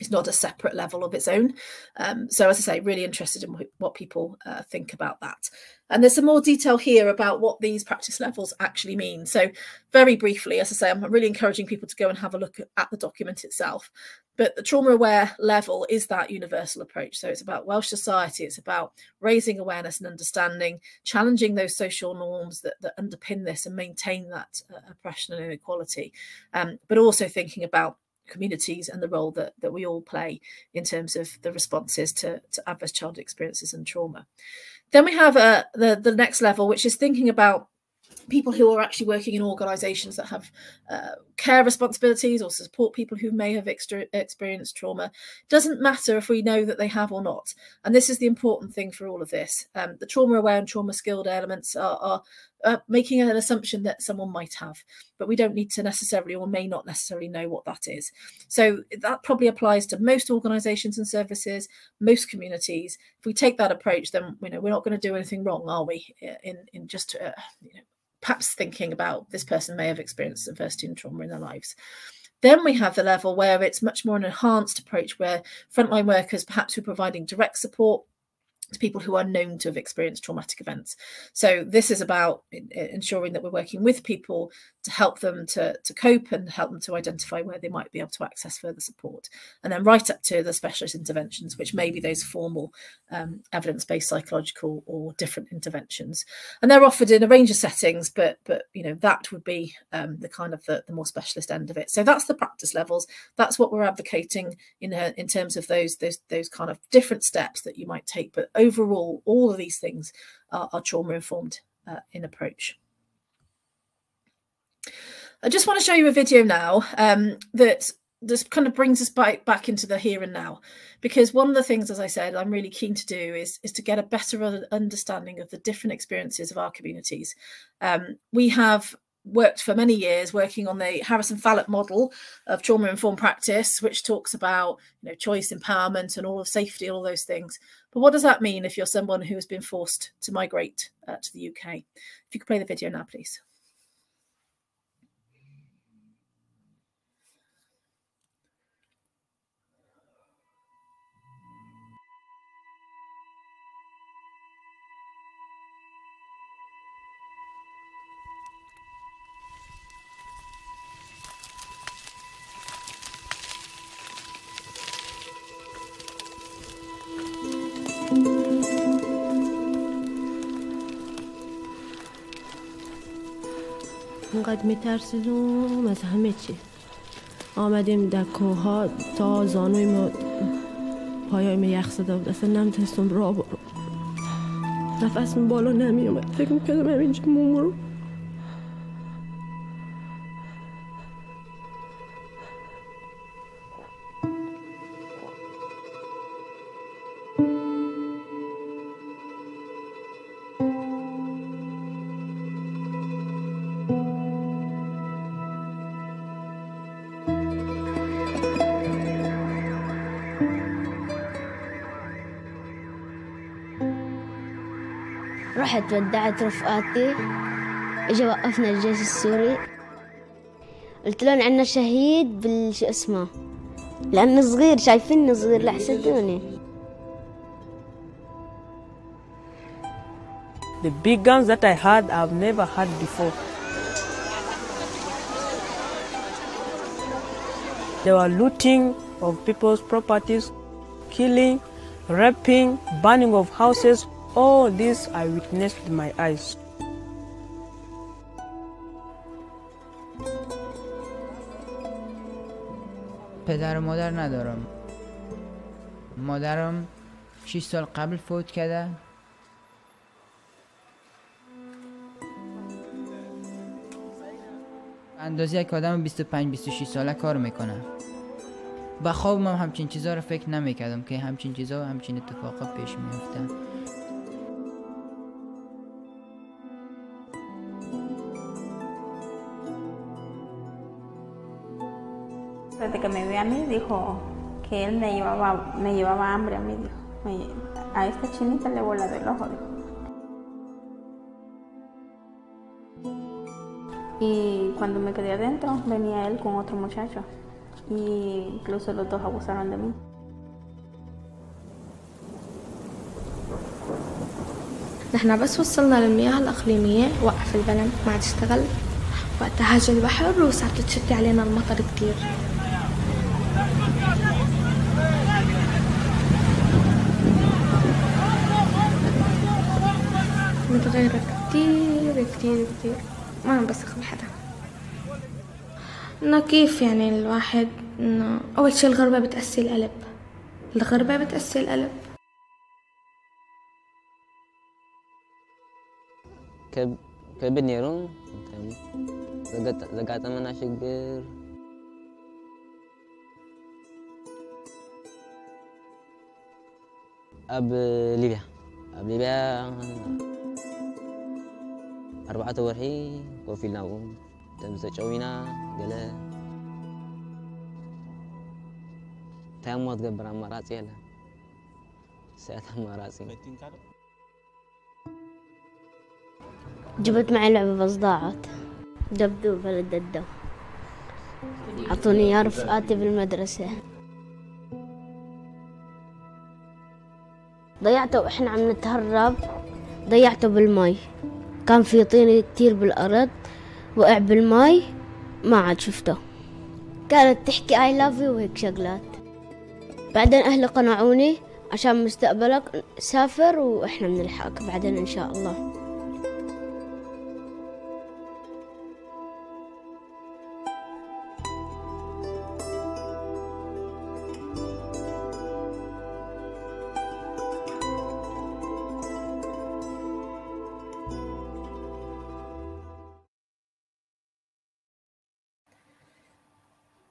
it's not a separate level of its own. Um, so, as I say, really interested in what people uh, think about that. And there's some more detail here about what these practice levels actually mean. So, very briefly, as I say, I'm really encouraging people to go and have a look at the document itself. But the trauma aware level is that universal approach. So, it's about Welsh society, it's about raising awareness and understanding, challenging those social norms that, that underpin this and maintain that uh, oppression and inequality, um, but also thinking about communities and the role that, that we all play in terms of the responses to, to adverse child experiences and trauma. Then we have uh, the, the next level, which is thinking about people who are actually working in organizations that have uh, care responsibilities or support people who may have extra, experienced trauma doesn't matter if we know that they have or not. And this is the important thing for all of this. Um, the trauma aware and trauma skilled elements are, are uh, making an assumption that someone might have but we don't need to necessarily or may not necessarily know what that is. So that probably applies to most organizations and services most communities. If we take that approach then you know we're not going to do anything wrong are we in in just uh, you know, perhaps thinking about this person may have experienced adversity and trauma in their lives. Then we have the level where it's much more an enhanced approach where frontline workers perhaps who are providing direct support to people who are known to have experienced traumatic events. So this is about ensuring that we're working with people to help them to, to cope and help them to identify where they might be able to access further support. And then right up to the specialist interventions, which may be those formal um, evidence-based psychological or different interventions. And they're offered in a range of settings, but but you know that would be um, the kind of the, the more specialist end of it. So that's the practice levels. That's what we're advocating in in terms of those those those kind of different steps that you might take. But overall, all of these things are, are trauma informed uh, in approach. I just want to show you a video now um, that this kind of brings us back back into the here and now because one of the things as i said i'm really keen to do is is to get a better understanding of the different experiences of our communities um, we have worked for many years working on the Harris and Fallot model of trauma informed practice, which talks about you know choice, empowerment, and all of safety, all those things. But what does that mean if you're someone who has been forced to migrate uh, to the UK? If you could play the video now, please. اینقدر میترسیدم از همه چی. آمدیم در کوها تا زانوی ما پایای ما یخ زده بود. اصلا نمی‌تونستم را برو نفسم بالا نمی اومد فکر می‌کردم همینجا مومرو رحت ودعت رفقاتي اجى وقفنا الجيش السوري قلت لهم عنا شهيد بالشو اسمه لأنه صغير شايفيني صغير لحسدوني The big guns that I had, I've never had before. They were looting of people's properties, killing, raping, burning of houses. All this I witnessed with my eyes. پدر و مادر ندارم. مادرم 6 سال قبل فوت کرده. اندازه یک آدم 25 26 ساله کار می‌کنه. به خوابم هم همچین چیزا رو فکر نمی‌کردم که همچین چیزا و همچین اتفاقا پیش میفته Desde que me ve a mí dijo que él me llevaba, me llevaba hambre a mí, dijo. Me- a esta chinita le vola del ojo, dijo. Y cuando me quedé adentro venía él con otro muchacho y incluso los dos abusaron de mí. نحن بس وصلنا للمياه الإقليمية وقف البلد ما عاد اشتغل وقتها هاج البحر وصارت تشتي علينا المطر كتير متغيرة كتير كتير كتير. ما بثق بحدا. إنه كيف يعني الواحد إنه أول شي الغربة بتأسي القلب. الغربة بتأسي القلب. كب كبنيرون زقات من اشجر أب ليبيا. أب ليبيا. ኣርባዕተ ወርሒ ኮፍ ኢልና ኣብኡ ተምሰጨዊና ገለ እንታይ እሞ ትገብር ኣማራፂ የለን ስያት ኣማራፂ جبت معي لعبة بس ضاعت دبدوب بلد الدم أعطوني يا رفقاتي بالمدرسة ضيعته وإحنا عم نتهرب ضيعته بالمي كان في طين كتير بالأرض وقع بالمي ما عاد شفته. كانت تحكي love you وهيك شغلات. بعدين أهلي قنعوني عشان مستقبلك سافر وإحنا بنلحقك بعدين إن شاء الله.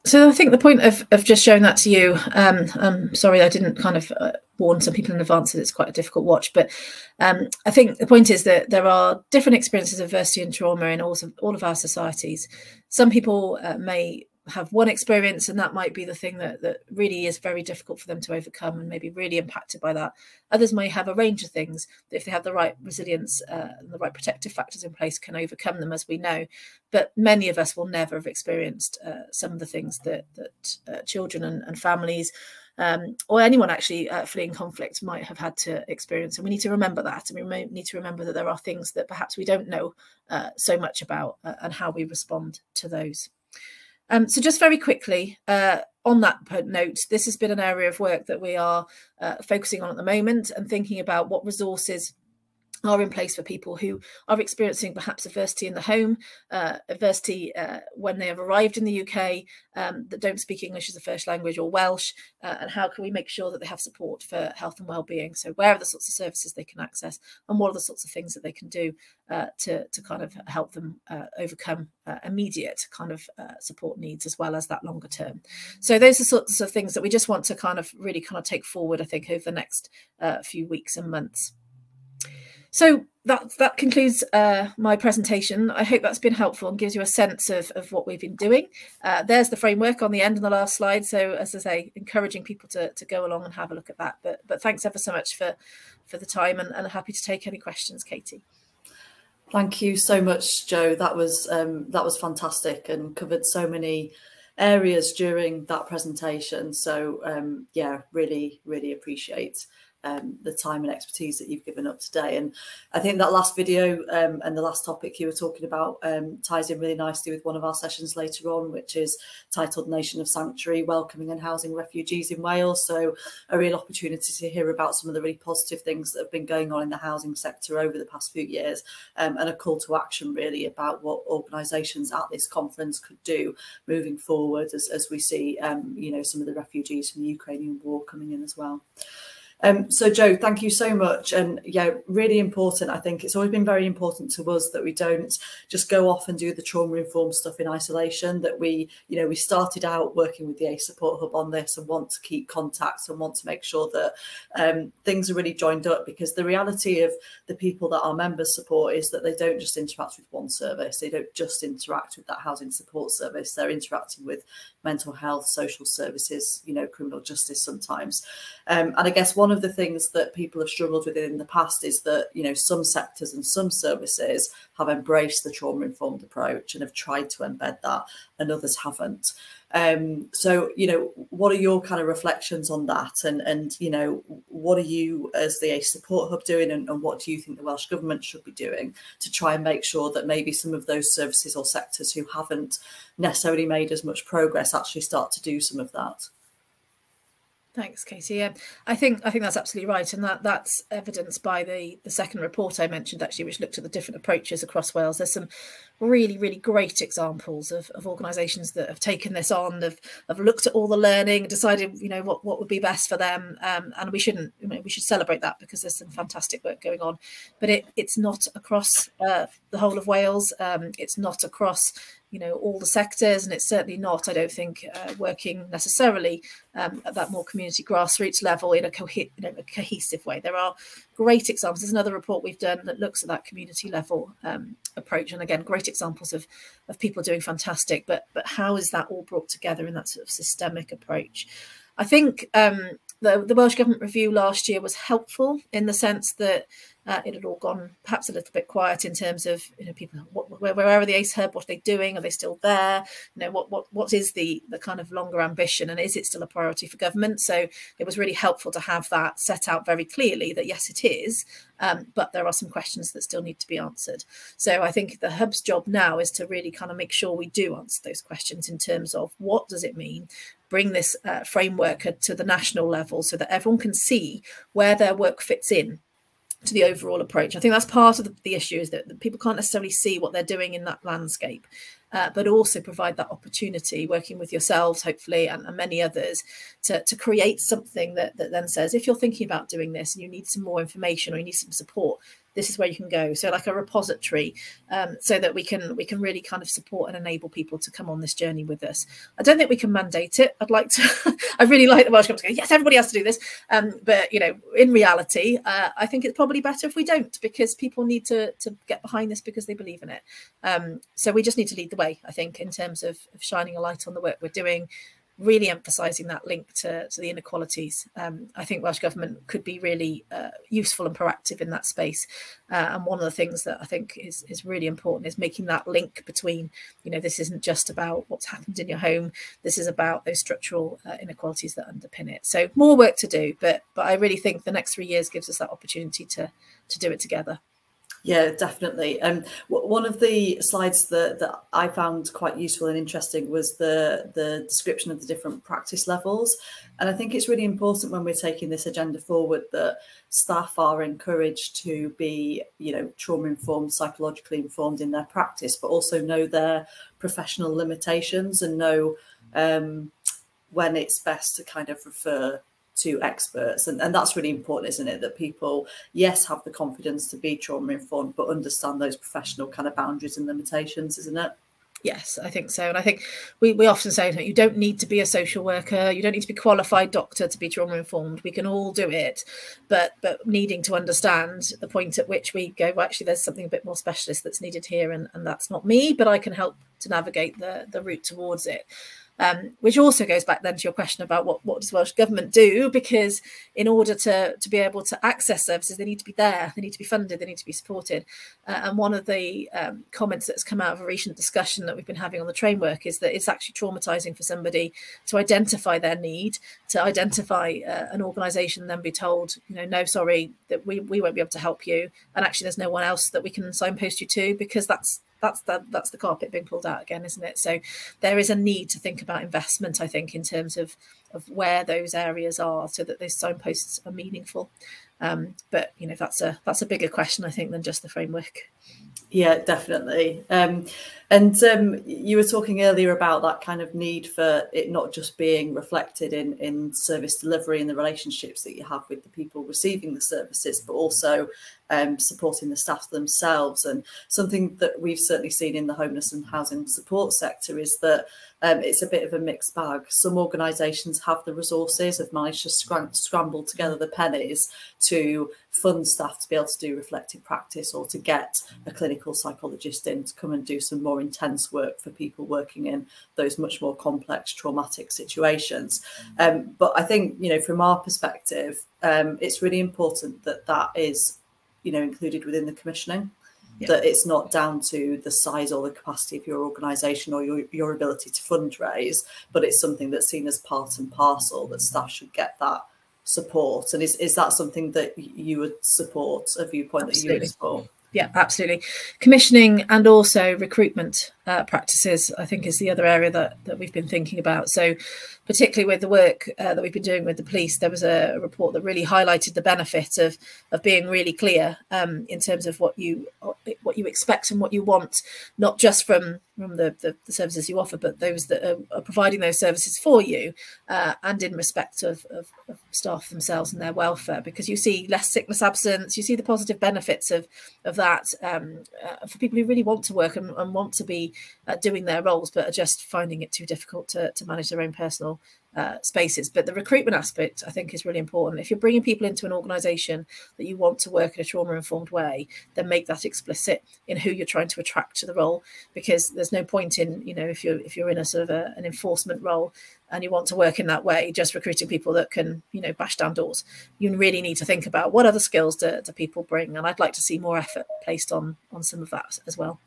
So I think the point of, of just showing that to you, um, I'm sorry I didn't kind of uh, warn some people in advance that it's quite a difficult watch, but um, I think the point is that there are different experiences of adversity and trauma in all of, all of our societies. Some people uh, may have one experience and that might be the thing that, that really is very difficult for them to overcome and maybe really impacted by that. Others may have a range of things that if they have the right resilience uh, and the right protective factors in place can overcome them as we know. But many of us will never have experienced uh, some of the things that, that uh, children and, and families um, or anyone actually uh, fleeing conflict might have had to experience. And we need to remember that. And we need to remember that there are things that perhaps we don't know uh, so much about uh, and how we respond to those. Um, so just very quickly, uh, on that note, this has been an area of work that we are uh, focusing on at the moment and thinking about what resources are in place for people who are experiencing perhaps adversity in the home, uh, adversity uh, when they have arrived in the UK um, that don't speak English as a first language or Welsh, uh, and how can we make sure that they have support for health and well-being? So where are the sorts of services they can access, and what are the sorts of things that they can do uh, to to kind of help them uh, overcome uh, immediate kind of support needs as well as that longer term. So those are sorts of things that we just want to kind of really kind of take forward, I think, over the next few weeks and months. So that that concludes uh, my presentation. I hope that's been helpful and gives you a sense of, of what we've been doing. Uh, there's the framework on the end of the last slide. So as I say, encouraging people to, to go along and have a look at that. But but thanks ever so much for for the time and, and happy to take any questions, Katie. Thank you so much, Jo. That was um, that was fantastic and covered so many areas during that presentation. So um, yeah, really, really appreciate um, the time and expertise that you've given up today. And I think that last video um, and the last topic you were talking about um, ties in really nicely with one of our sessions later on, which is titled Nation of Sanctuary, Welcoming and Housing Refugees in Wales. So a real opportunity to hear about some of the really positive things that have been going on in the housing sector over the past few years um, and a call to action really about what organisations at this conference could do moving forward as, as we see, um, you know, some of the refugees from the Ukrainian war coming in as well. Um, so, Jo, thank you so much. And yeah, really important. I think it's always been very important to us that we don't just go off and do the trauma informed stuff in isolation. That we, you know, we started out working with the ACE Support Hub on this and want to keep contacts and want to make sure that um, things are really joined up because the reality of the people that our members support is that they don't just interact with one service, they don't just interact with that housing support service, they're interacting with mental health, social services, you know, criminal justice sometimes. Um, and I guess one of the things that people have struggled with in the past is that, you know, some sectors and some services have embraced the trauma informed approach and have tried to embed that, and others haven't. Um, so, you know, what are your kind of reflections on that? And, and you know, what are you as the ACE Support Hub doing and, and what do you think the Welsh Government should be doing to try and make sure that maybe some of those services or sectors who haven't necessarily made as much progress actually start to do some of that? Thanks, Katie. Yeah, I think I think that's absolutely right, and that that's evidenced by the the second report I mentioned actually, which looked at the different approaches across Wales. There's some really really great examples of, of organisations that have taken this on, have have looked at all the learning, decided you know what what would be best for them, um, and we shouldn't we should celebrate that because there's some fantastic work going on. But it it's not across uh, the whole of Wales. Um, it's not across you know all the sectors and it's certainly not i don't think uh, working necessarily um, at that more community grassroots level in a, you a, cohesive way. There are great examples. There's another report we've done that looks at that community level um, approach and again great examples of of people doing fantastic but but how is that all brought together in that sort of systemic approach? I think um, the, the Welsh Government review last year was helpful in the sense that uh, it had all gone perhaps a little bit quiet in terms of you know people what, where, where are the ACE Hub? What are they doing? Are they still there? You know what what what is the the kind of longer ambition and is it still a priority for government? So it was really helpful to have that set out very clearly that yes it is, um, but there are some questions that still need to be answered. So I think the hub's job now is to really kind of make sure we do answer those questions in terms of what does it mean bring this uh, framework to the national level so that everyone can see where their work fits in to the overall approach. I think that's part of the, the issue is that, people can't necessarily see what they're doing in that landscape, uh, but also provide that opportunity working with yourselves, hopefully, and, and, many others to, to create something that, that then says, if you're thinking about doing this and you need some more information or you need some support, this is where you can go. So like a repository um, so that we can we can really kind of support and enable people to come on this journey with us. I don't think we can mandate it. I'd like to (laughs) i really like the welsh government to go yes everybody has to do this. Um, but you know in reality uh, i think it's probably better if we don't because people need to to get behind this because they believe in it. Um, so we just need to lead the way i think in terms of, of shining a light on the work we're doing really emphasising that link to, to the inequalities. Um, I think Welsh Government could be really uh, useful and proactive in that space. Uh, and one of the things that I think is, is really important is making that link between, you know, this isn't just about what's happened in your home. This is about those structural uh, inequalities that underpin it. So more work to do, but but I really think the next three years gives us that opportunity to to do it together. Yeah, definitely. Um, one of the slides that, that I found quite useful and interesting was the the description of the different practice levels, and I think it's really important when we're taking this agenda forward that staff are encouraged to be, you know, trauma informed, psychologically informed in their practice, but also know their professional limitations and know um, when it's best to kind of refer to experts and, and that's really important isn't it that people yes have the confidence to be trauma informed but understand those professional kind of boundaries and limitations isn't it Yes, I think so. And I think we, we often say that you don't need to be a social worker, you don't need to be qualified doctor to be trauma informed. We can all do it, but but needing to understand the point at which we go, well, actually there's something a bit more specialist that's needed here and, and that's not me, but I can help to navigate the the route towards it um, which also goes back then to your question about what, what does Welsh Government do? Because in order to, to be able to access services, they need to be there, they need to be funded, they need to be supported. Uh, and one of the um, comments that's come out of a recent discussion that we've been having on the TrACE work is that it's actually traumatizing for somebody to identify their need, to identify uh, an organisation, then be told, you know, no, sorry, that we, we won't be able to help you. And actually, there's no one else that we can signpost you to because that's that's the that's the carpet being pulled out again, isn't it? So there is a need to think about investment, I think, in terms of of where those areas are, so that those signposts are meaningful. Um, but you know, that's a that's a bigger question, I think, than just the framework. Yeah, definitely. Um, and um, you were talking earlier about that kind of need for it not just being reflected in in service delivery and the relationships that you have with the people receiving the services, but also um, supporting the staff themselves. And something that we've certainly seen in the homeless and housing support sector is that um, it's a bit of a mixed bag. Some organisations have the resources, have managed to scram- scramble together the pennies to fund staff to be able to do reflective practice or to get a clinical psychologist in to come and do some more intense work for people working in those much more complex traumatic situations. Um, but I think, you know, from our perspective, um, it's really important that that is, you know, included within the commissioning yeah. that it's not down to the size or the capacity of your organisation or your, your ability to fundraise, but it's something that's seen as part and parcel that staff should get that support. And is, is that something that you would support, a viewpoint Absolutely. that you would support? Yeah, absolutely. Commissioning and also recruitment uh, practices, I think, is the other area that, that we've been thinking about. So, particularly with the work uh, that we've been doing with the police, there was a, report that really highlighted the benefit of of being really clear um, in terms of what you what you expect and what you want, not just from from the, the, the services you offer, but those that are, are providing those services for you, uh, and in respect of, of, of, staff themselves and their welfare, because you see less sickness absence, you see the positive benefits of of that um, uh, for people who really want to work and, and want to be uh, doing their roles, but are just finding it too difficult to, to manage their own personal uh, spaces. But the recruitment aspect, I think, is really important. If you're bringing people into an organisation that you want to work in a trauma informed way, then make that explicit in who you're trying to attract to the role. Because there's no point in, you know, if you're if you're in a sort of a, an enforcement role and you want to work in that way, just recruiting people that can, you know, bash down doors. You really need to think about what other skills do, do people bring, and I'd like to see more effort placed on on some of that as well.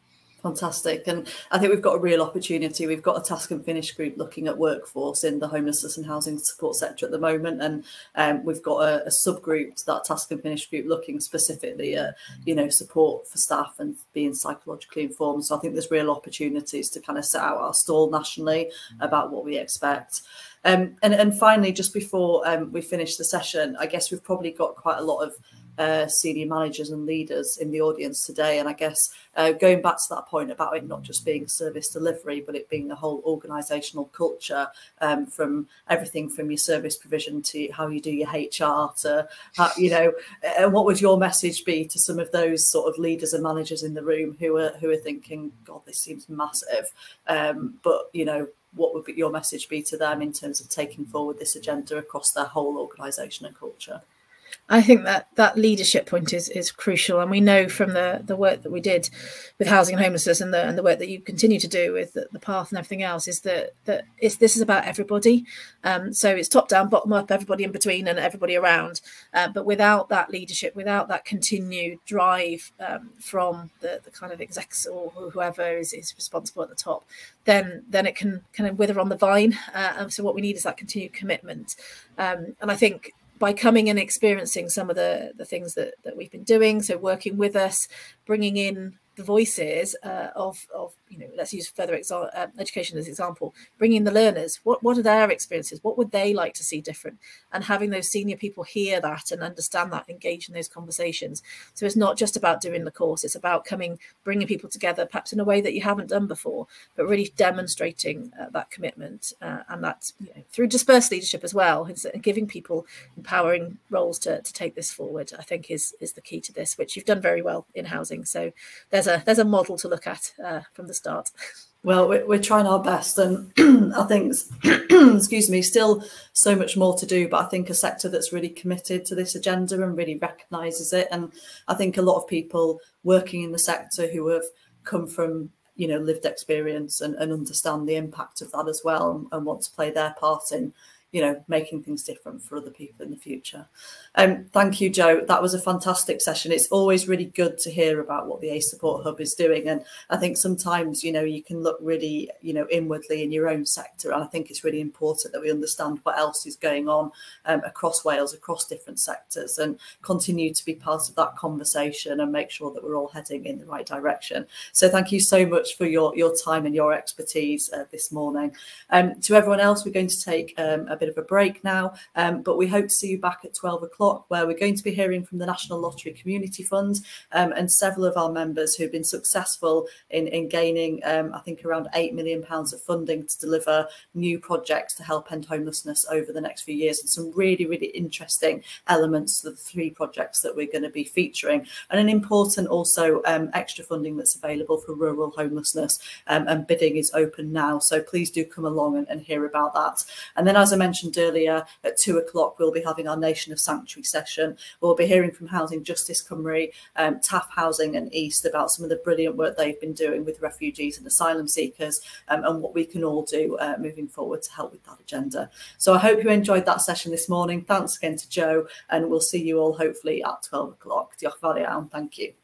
Fantastic. And I think we've got a real opportunity. We've got a task and finish group looking at workforce in the homelessness and housing support sector at the moment. And um, we've got a, a, subgroup to that task and finish group looking specifically at, you know, support for staff and being psychologically informed. So I think there's real opportunities to kind of set out our stall nationally about what we expect. Um, and, and finally, just before um, we finish the session, I guess we've probably got quite a lot of uh, senior managers and leaders in the audience today. And I guess uh, going back to that point about it not just being service delivery, but it being a whole organisational culture um, from everything from your service provision to how you do your HR to, how, you know, and what would your message be to some of those sort of leaders and managers in the room who are who are thinking, God, this seems massive, um, but you know, what would your message be to them in terms of taking forward this agenda across their whole organisation and culture? I think that that leadership point is is crucial, and we know from the the work that we did with housing and homelessness, and the and the work that you continue to do with the, the path and everything else, is that that it's this is about everybody. Um, so it's top down, bottom up, everybody in between, and everybody around. Uh, but without that leadership, without that continued drive um, from the the kind of execs or whoever is, is responsible at the top, then then it can kind of wither on the vine. Uh, and so what we need is that continued commitment. Um, and I think by coming and experiencing some of the the things that that we've been doing so working with us bringing in the voices uh, of, of, you know, let's use further uh, education as example, bringing the learners, what, what are their experiences? What would they like to see different? And having those senior people hear that and understand that, engage in those conversations. So it's not just about doing the course, it's about coming, bringing people together, perhaps in a way that you haven't done before, but really demonstrating uh, that commitment uh, and that you know, through dispersed leadership as well, and giving people empowering roles to, to take this forward, I think is, is the key to this, which you've done very well in housing. So there's a there's a model to look at uh, from the start. Well, we're, we're trying our best, and (clears throat) I think, (clears throat) excuse me, still so much more to do. But I think a sector that's really committed to this agenda and really recognises it, and I think a lot of people working in the sector who have come from you know lived experience and, and understand the impact of that as well, and, and want to play their part in you know, making things different for other people in the future. Um, thank you, Jo. That was a fantastic session. It's always really good to hear about what the ACE Support Hub is doing. And I think sometimes, you know, you can look really, you know, inwardly in your own sector. And I think it's really important that we understand what else is going on um, across Wales, across different sectors, and continue to be part of that conversation and make sure that we're all heading in the right direction. So thank you so much for your, your time and your expertise uh, this morning. Um, to everyone else, we're going to take um, a bit of a break now, um, but we hope to see you back at 12 o'clock where we're going to be hearing from the National Lottery Community Fund um, and several of our members who've been successful in, in gaining, um, I think, around £8 million of funding to deliver new projects to help end homelessness over the next few years and some really, really interesting elements to the three projects that we're going to be featuring and an important also um, extra funding that's available for rural homelessness um, and bidding is open now. So please do come along and, and hear about that. And then as I mentioned, mentioned earlier, at two o'clock, we'll be having our Nation of Sanctuary session. We'll be hearing from Housing Justice Cymru, um, Taff Housing and EYST about some of the brilliant work they've been doing with refugees and asylum seekers um, and what we can all do uh, moving forward to help with that agenda. So I hope you enjoyed that session this morning. Thanks again to Jo, and we'll see you all hopefully at 12 o'clock. Diolch fawr. Thank you.